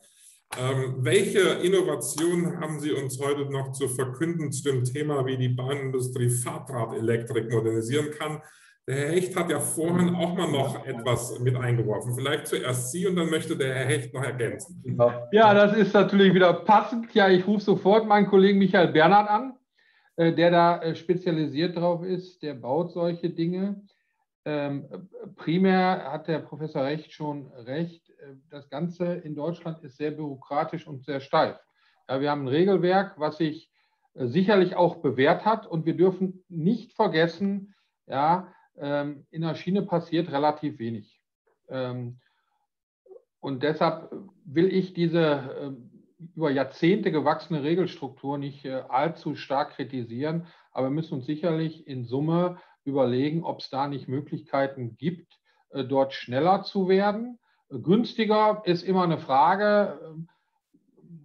Ähm, welche Innovationen haben Sie uns heute noch zu verkünden zu dem Thema, wie die Bahnindustrie Fahrradelektrik modernisieren kann? Der Herr Hecht hat ja vorhin auch mal noch etwas mit eingeworfen. Vielleicht zuerst Sie und dann möchte der Herr Hecht noch ergänzen. Ja, das ist natürlich wieder passend. Ja, ich rufe sofort meinen Kollegen Michael Bernhard an, äh, der da äh, spezialisiert drauf ist. Der baut solche Dinge. Ähm, primär hat der Professor Recht schon recht. Äh, das Ganze in Deutschland ist sehr bürokratisch und sehr steif. Ja, wir haben ein Regelwerk, was sich sicherlich auch bewährt hat. Und wir dürfen nicht vergessen, ja, in der Schiene passiert relativ wenig. Ähm, und deshalb will ich diese ähm, über Jahrzehnte gewachsene Regelstruktur nicht äh, allzu stark kritisieren, aber wir müssen uns sicherlich in Summe überlegen, ob es da nicht Möglichkeiten gibt, äh, dort schneller zu werden. Günstiger ist immer eine Frage.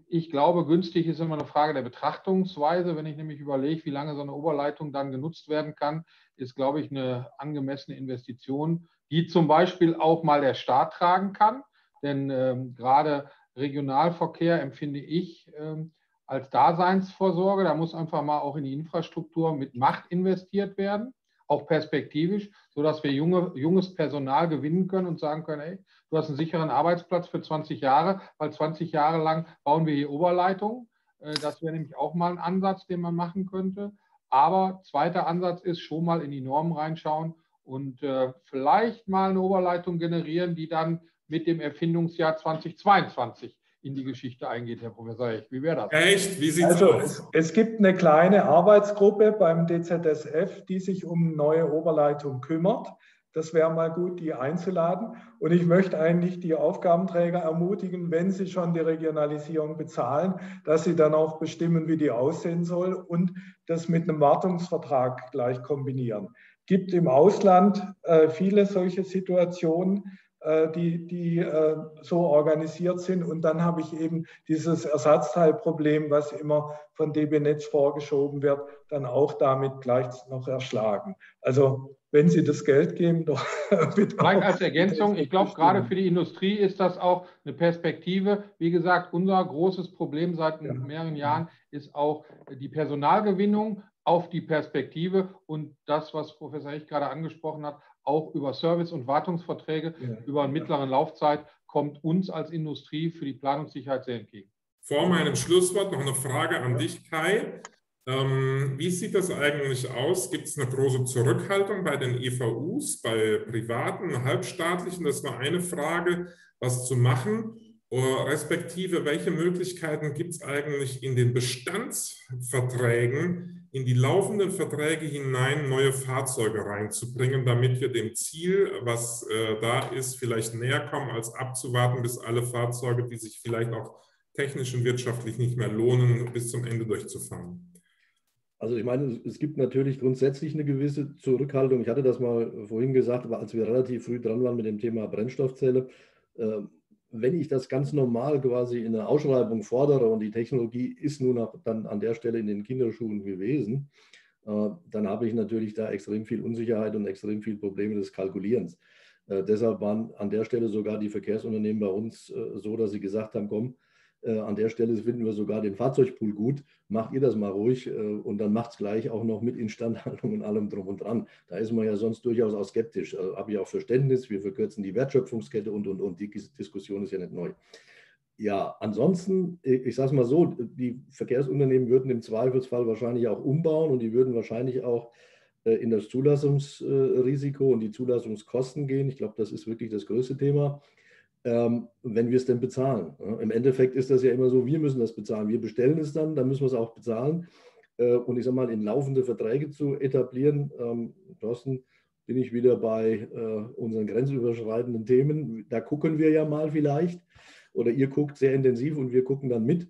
Ich glaube, günstig ist immer eine Frage der Betrachtungsweise. Wenn ich nämlich überlege, wie lange so eine Oberleitung dann genutzt werden kann, ist, glaube ich, eine angemessene Investition, die zum Beispiel auch mal der Staat tragen kann. Denn ähm, gerade Regionalverkehr empfinde ich ähm, als Daseinsvorsorge. Da muss einfach mal auch in die Infrastruktur mit Macht investiert werden. Auch perspektivisch, sodass wir junge, junges Personal gewinnen können und sagen können, hey, du hast einen sicheren Arbeitsplatz für 20 Jahre, weil 20 Jahre lang bauen wir hier Oberleitungen. Äh, das wäre nämlich auch mal ein Ansatz, den man machen könnte. Aber zweiter Ansatz ist schon mal in die Normen reinschauen und äh, vielleicht mal eine Oberleitung generieren, die dann mit dem Erfindungsjahr 2022 in die Geschichte eingeht, Herr Professor Hecht. Wie wäre das? Echt? Wie sieht also, aus? Es, gibt eine kleine Arbeitsgruppe beim DZSF, die sich um neue Oberleitung kümmert. Das wäre mal gut, die einzuladen. Und ich möchte eigentlich die Aufgabenträger ermutigen, wenn sie schon die Regionalisierung bezahlen, dass sie dann auch bestimmen, wie die aussehen soll und das mit einem Wartungsvertrag gleich kombinieren. Gibt im Ausland äh, viele solche Situationen die, die äh, so organisiert sind. Und dann habe ich eben dieses Ersatzteilproblem, was immer von DB Netz vorgeschoben wird, dann auch damit gleich noch erschlagen. Also wenn Sie das Geld geben, doch bitte. Vielleicht als Ergänzung, ich glaube, gerade für die Industrie ist das auch eine Perspektive. Wie gesagt, unser großes Problem seit ja. mehreren Jahren ist auch die Personalgewinnung auf die Perspektive und das, was Professor Hecht gerade angesprochen hat, auch über Service- und Wartungsverträge ja. über eine mittlere Laufzeit kommt uns als Industrie für die Planungssicherheit sehr entgegen. Vor meinem Schlusswort noch eine Frage an dich, Kai. Ähm, wie sieht das eigentlich aus? Gibt es eine große Zurückhaltung bei den EVUs, bei privaten, halbstaatlichen? Das war eine Frage, was zu machen. Oder respektive, welche Möglichkeiten gibt es eigentlich in den Bestandsverträgen, in die laufenden Verträge hinein neue Fahrzeuge reinzubringen, damit wir dem Ziel, was äh, da ist, vielleicht näher kommen, als abzuwarten, bis alle Fahrzeuge, die sich vielleicht auch technisch und wirtschaftlich nicht mehr lohnen, bis zum Ende durchzufahren. Also ich meine, es gibt natürlich grundsätzlich eine gewisse Zurückhaltung. Ich hatte das mal vorhin gesagt, aber als wir relativ früh dran waren mit dem Thema Brennstoffzelle, äh, wenn ich das ganz normal quasi in der Ausschreibung fordere und die Technologie ist nun dann an der Stelle in den Kinderschuhen gewesen, äh, dann habe ich natürlich da extrem viel Unsicherheit und extrem viel Probleme des Kalkulierens. Äh, deshalb waren an der Stelle sogar die Verkehrsunternehmen bei uns äh, so, dass sie gesagt haben, komm, an der Stelle finden wir sogar den Fahrzeugpool gut. Macht ihr das mal ruhig äh, und dann macht es gleich auch noch mit Instandhaltung und allem drum und dran. Da ist man ja sonst durchaus auch skeptisch. Also habe ich auch Verständnis. Wir verkürzen die Wertschöpfungskette und, und, und. Die Diskussion ist ja nicht neu. Ja, ansonsten, ich sage es mal so, die Verkehrsunternehmen würden im Zweifelsfall wahrscheinlich auch umbauen und die würden wahrscheinlich auch äh, in das Zulassungsrisiko und die Zulassungskosten gehen. Ich glaube, das ist wirklich das größte Thema ähm, wenn wir es denn bezahlen. Ja, Im Endeffekt ist das ja immer so, wir müssen das bezahlen. Wir bestellen es dann, dann müssen wir es auch bezahlen. Äh, und ich sage mal, in laufende Verträge zu etablieren, ähm, Thorsten, bin ich wieder bei äh, unseren grenzüberschreitenden Themen. Da gucken wir ja mal vielleicht. Oder ihr guckt sehr intensiv und wir gucken dann mit.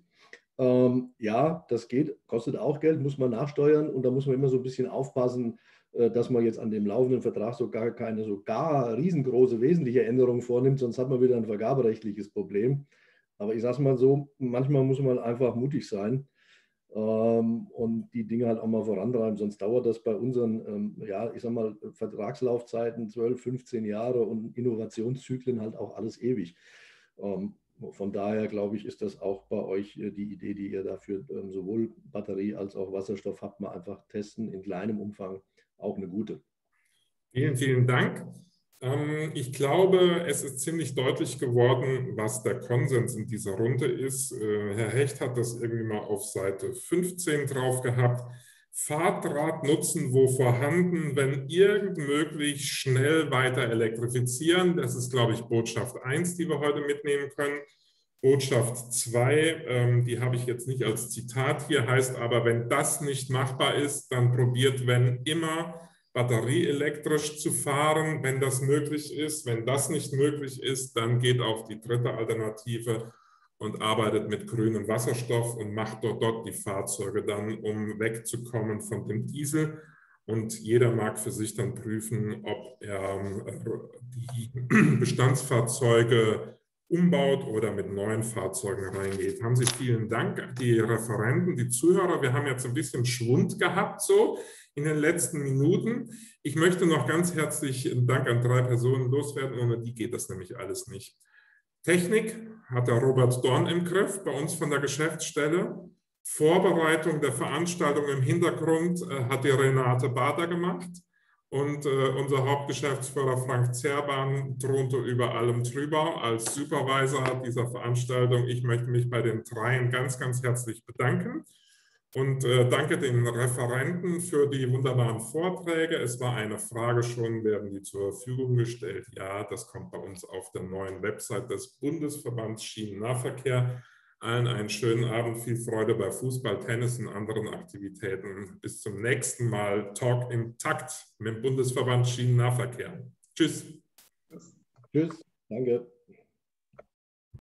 Ähm, ja, das geht, kostet auch Geld, muss man nachsteuern und da muss man immer so ein bisschen aufpassen, dass man jetzt an dem laufenden Vertrag so gar keine so gar riesengroße wesentliche Änderung vornimmt, sonst hat man wieder ein vergaberechtliches Problem. Aber ich sage mal so, manchmal muss man einfach mutig sein ähm, und die Dinge halt auch mal vorantreiben, sonst dauert das bei unseren, ähm, ja, ich sag mal, Vertragslaufzeiten 12, 15 Jahre und Innovationszyklen halt auch alles ewig. Ähm, von daher glaube ich, ist das auch bei euch äh, die Idee, die ihr dafür sowohl Batterie als auch Wasserstoff habt, mal einfach testen in kleinem Umfang auch eine gute. Vielen, vielen Dank. Ähm, ich glaube, es ist ziemlich deutlich geworden, was der Konsens in dieser Runde ist. Äh, Herr Hecht hat das irgendwie mal auf Seite 15 drauf gehabt. Fahrdrad nutzen, wo vorhanden, wenn irgend möglich, schnell weiter elektrifizieren. Das ist, glaube ich, Botschaft 1, die wir heute mitnehmen können. Botschaft 2, ähm, die habe ich jetzt nicht als Zitat hier, heißt aber, wenn das nicht machbar ist, dann probiert, wenn immer, batterieelektrisch zu fahren, wenn das möglich ist. Wenn das nicht möglich ist, dann geht auf die dritte Alternative und arbeitet mit grünem Wasserstoff und macht dort, dort die Fahrzeuge dann, um wegzukommen von dem Diesel. Und jeder mag für sich dann prüfen, ob er äh, die Bestandsfahrzeuge umbaut oder mit neuen Fahrzeugen reingeht. Haben Sie vielen Dank, die Referenten, die Zuhörer. Wir haben jetzt ein bisschen Schwund gehabt so in den letzten Minuten. Ich möchte noch ganz herzlich Dank an drei Personen loswerden, ohne die geht das nämlich alles nicht. Technik hat der Robert Dorn im Griff, bei uns von der Geschäftsstelle. Vorbereitung der Veranstaltung im Hintergrund äh, hat die Renate Bader gemacht. Und äh, unser Hauptgeschäftsführer Frank Zerban thronte über allem drüber als Supervisor dieser Veranstaltung. Ich möchte mich bei den dreien ganz, ganz herzlich bedanken und äh, danke den Referenten für die wunderbaren Vorträge. Es war eine Frage schon, werden die zur Verfügung gestellt? Ja, das kommt bei uns auf der neuen Website des Bundesverbands Schienennahverkehr. Allen einen schönen Abend, viel Freude bei Fußball, Tennis und anderen Aktivitäten. Bis zum nächsten Mal. Talk im Takt mit dem Bundesverband Schienennahverkehr. Tschüss. Tschüss. Danke.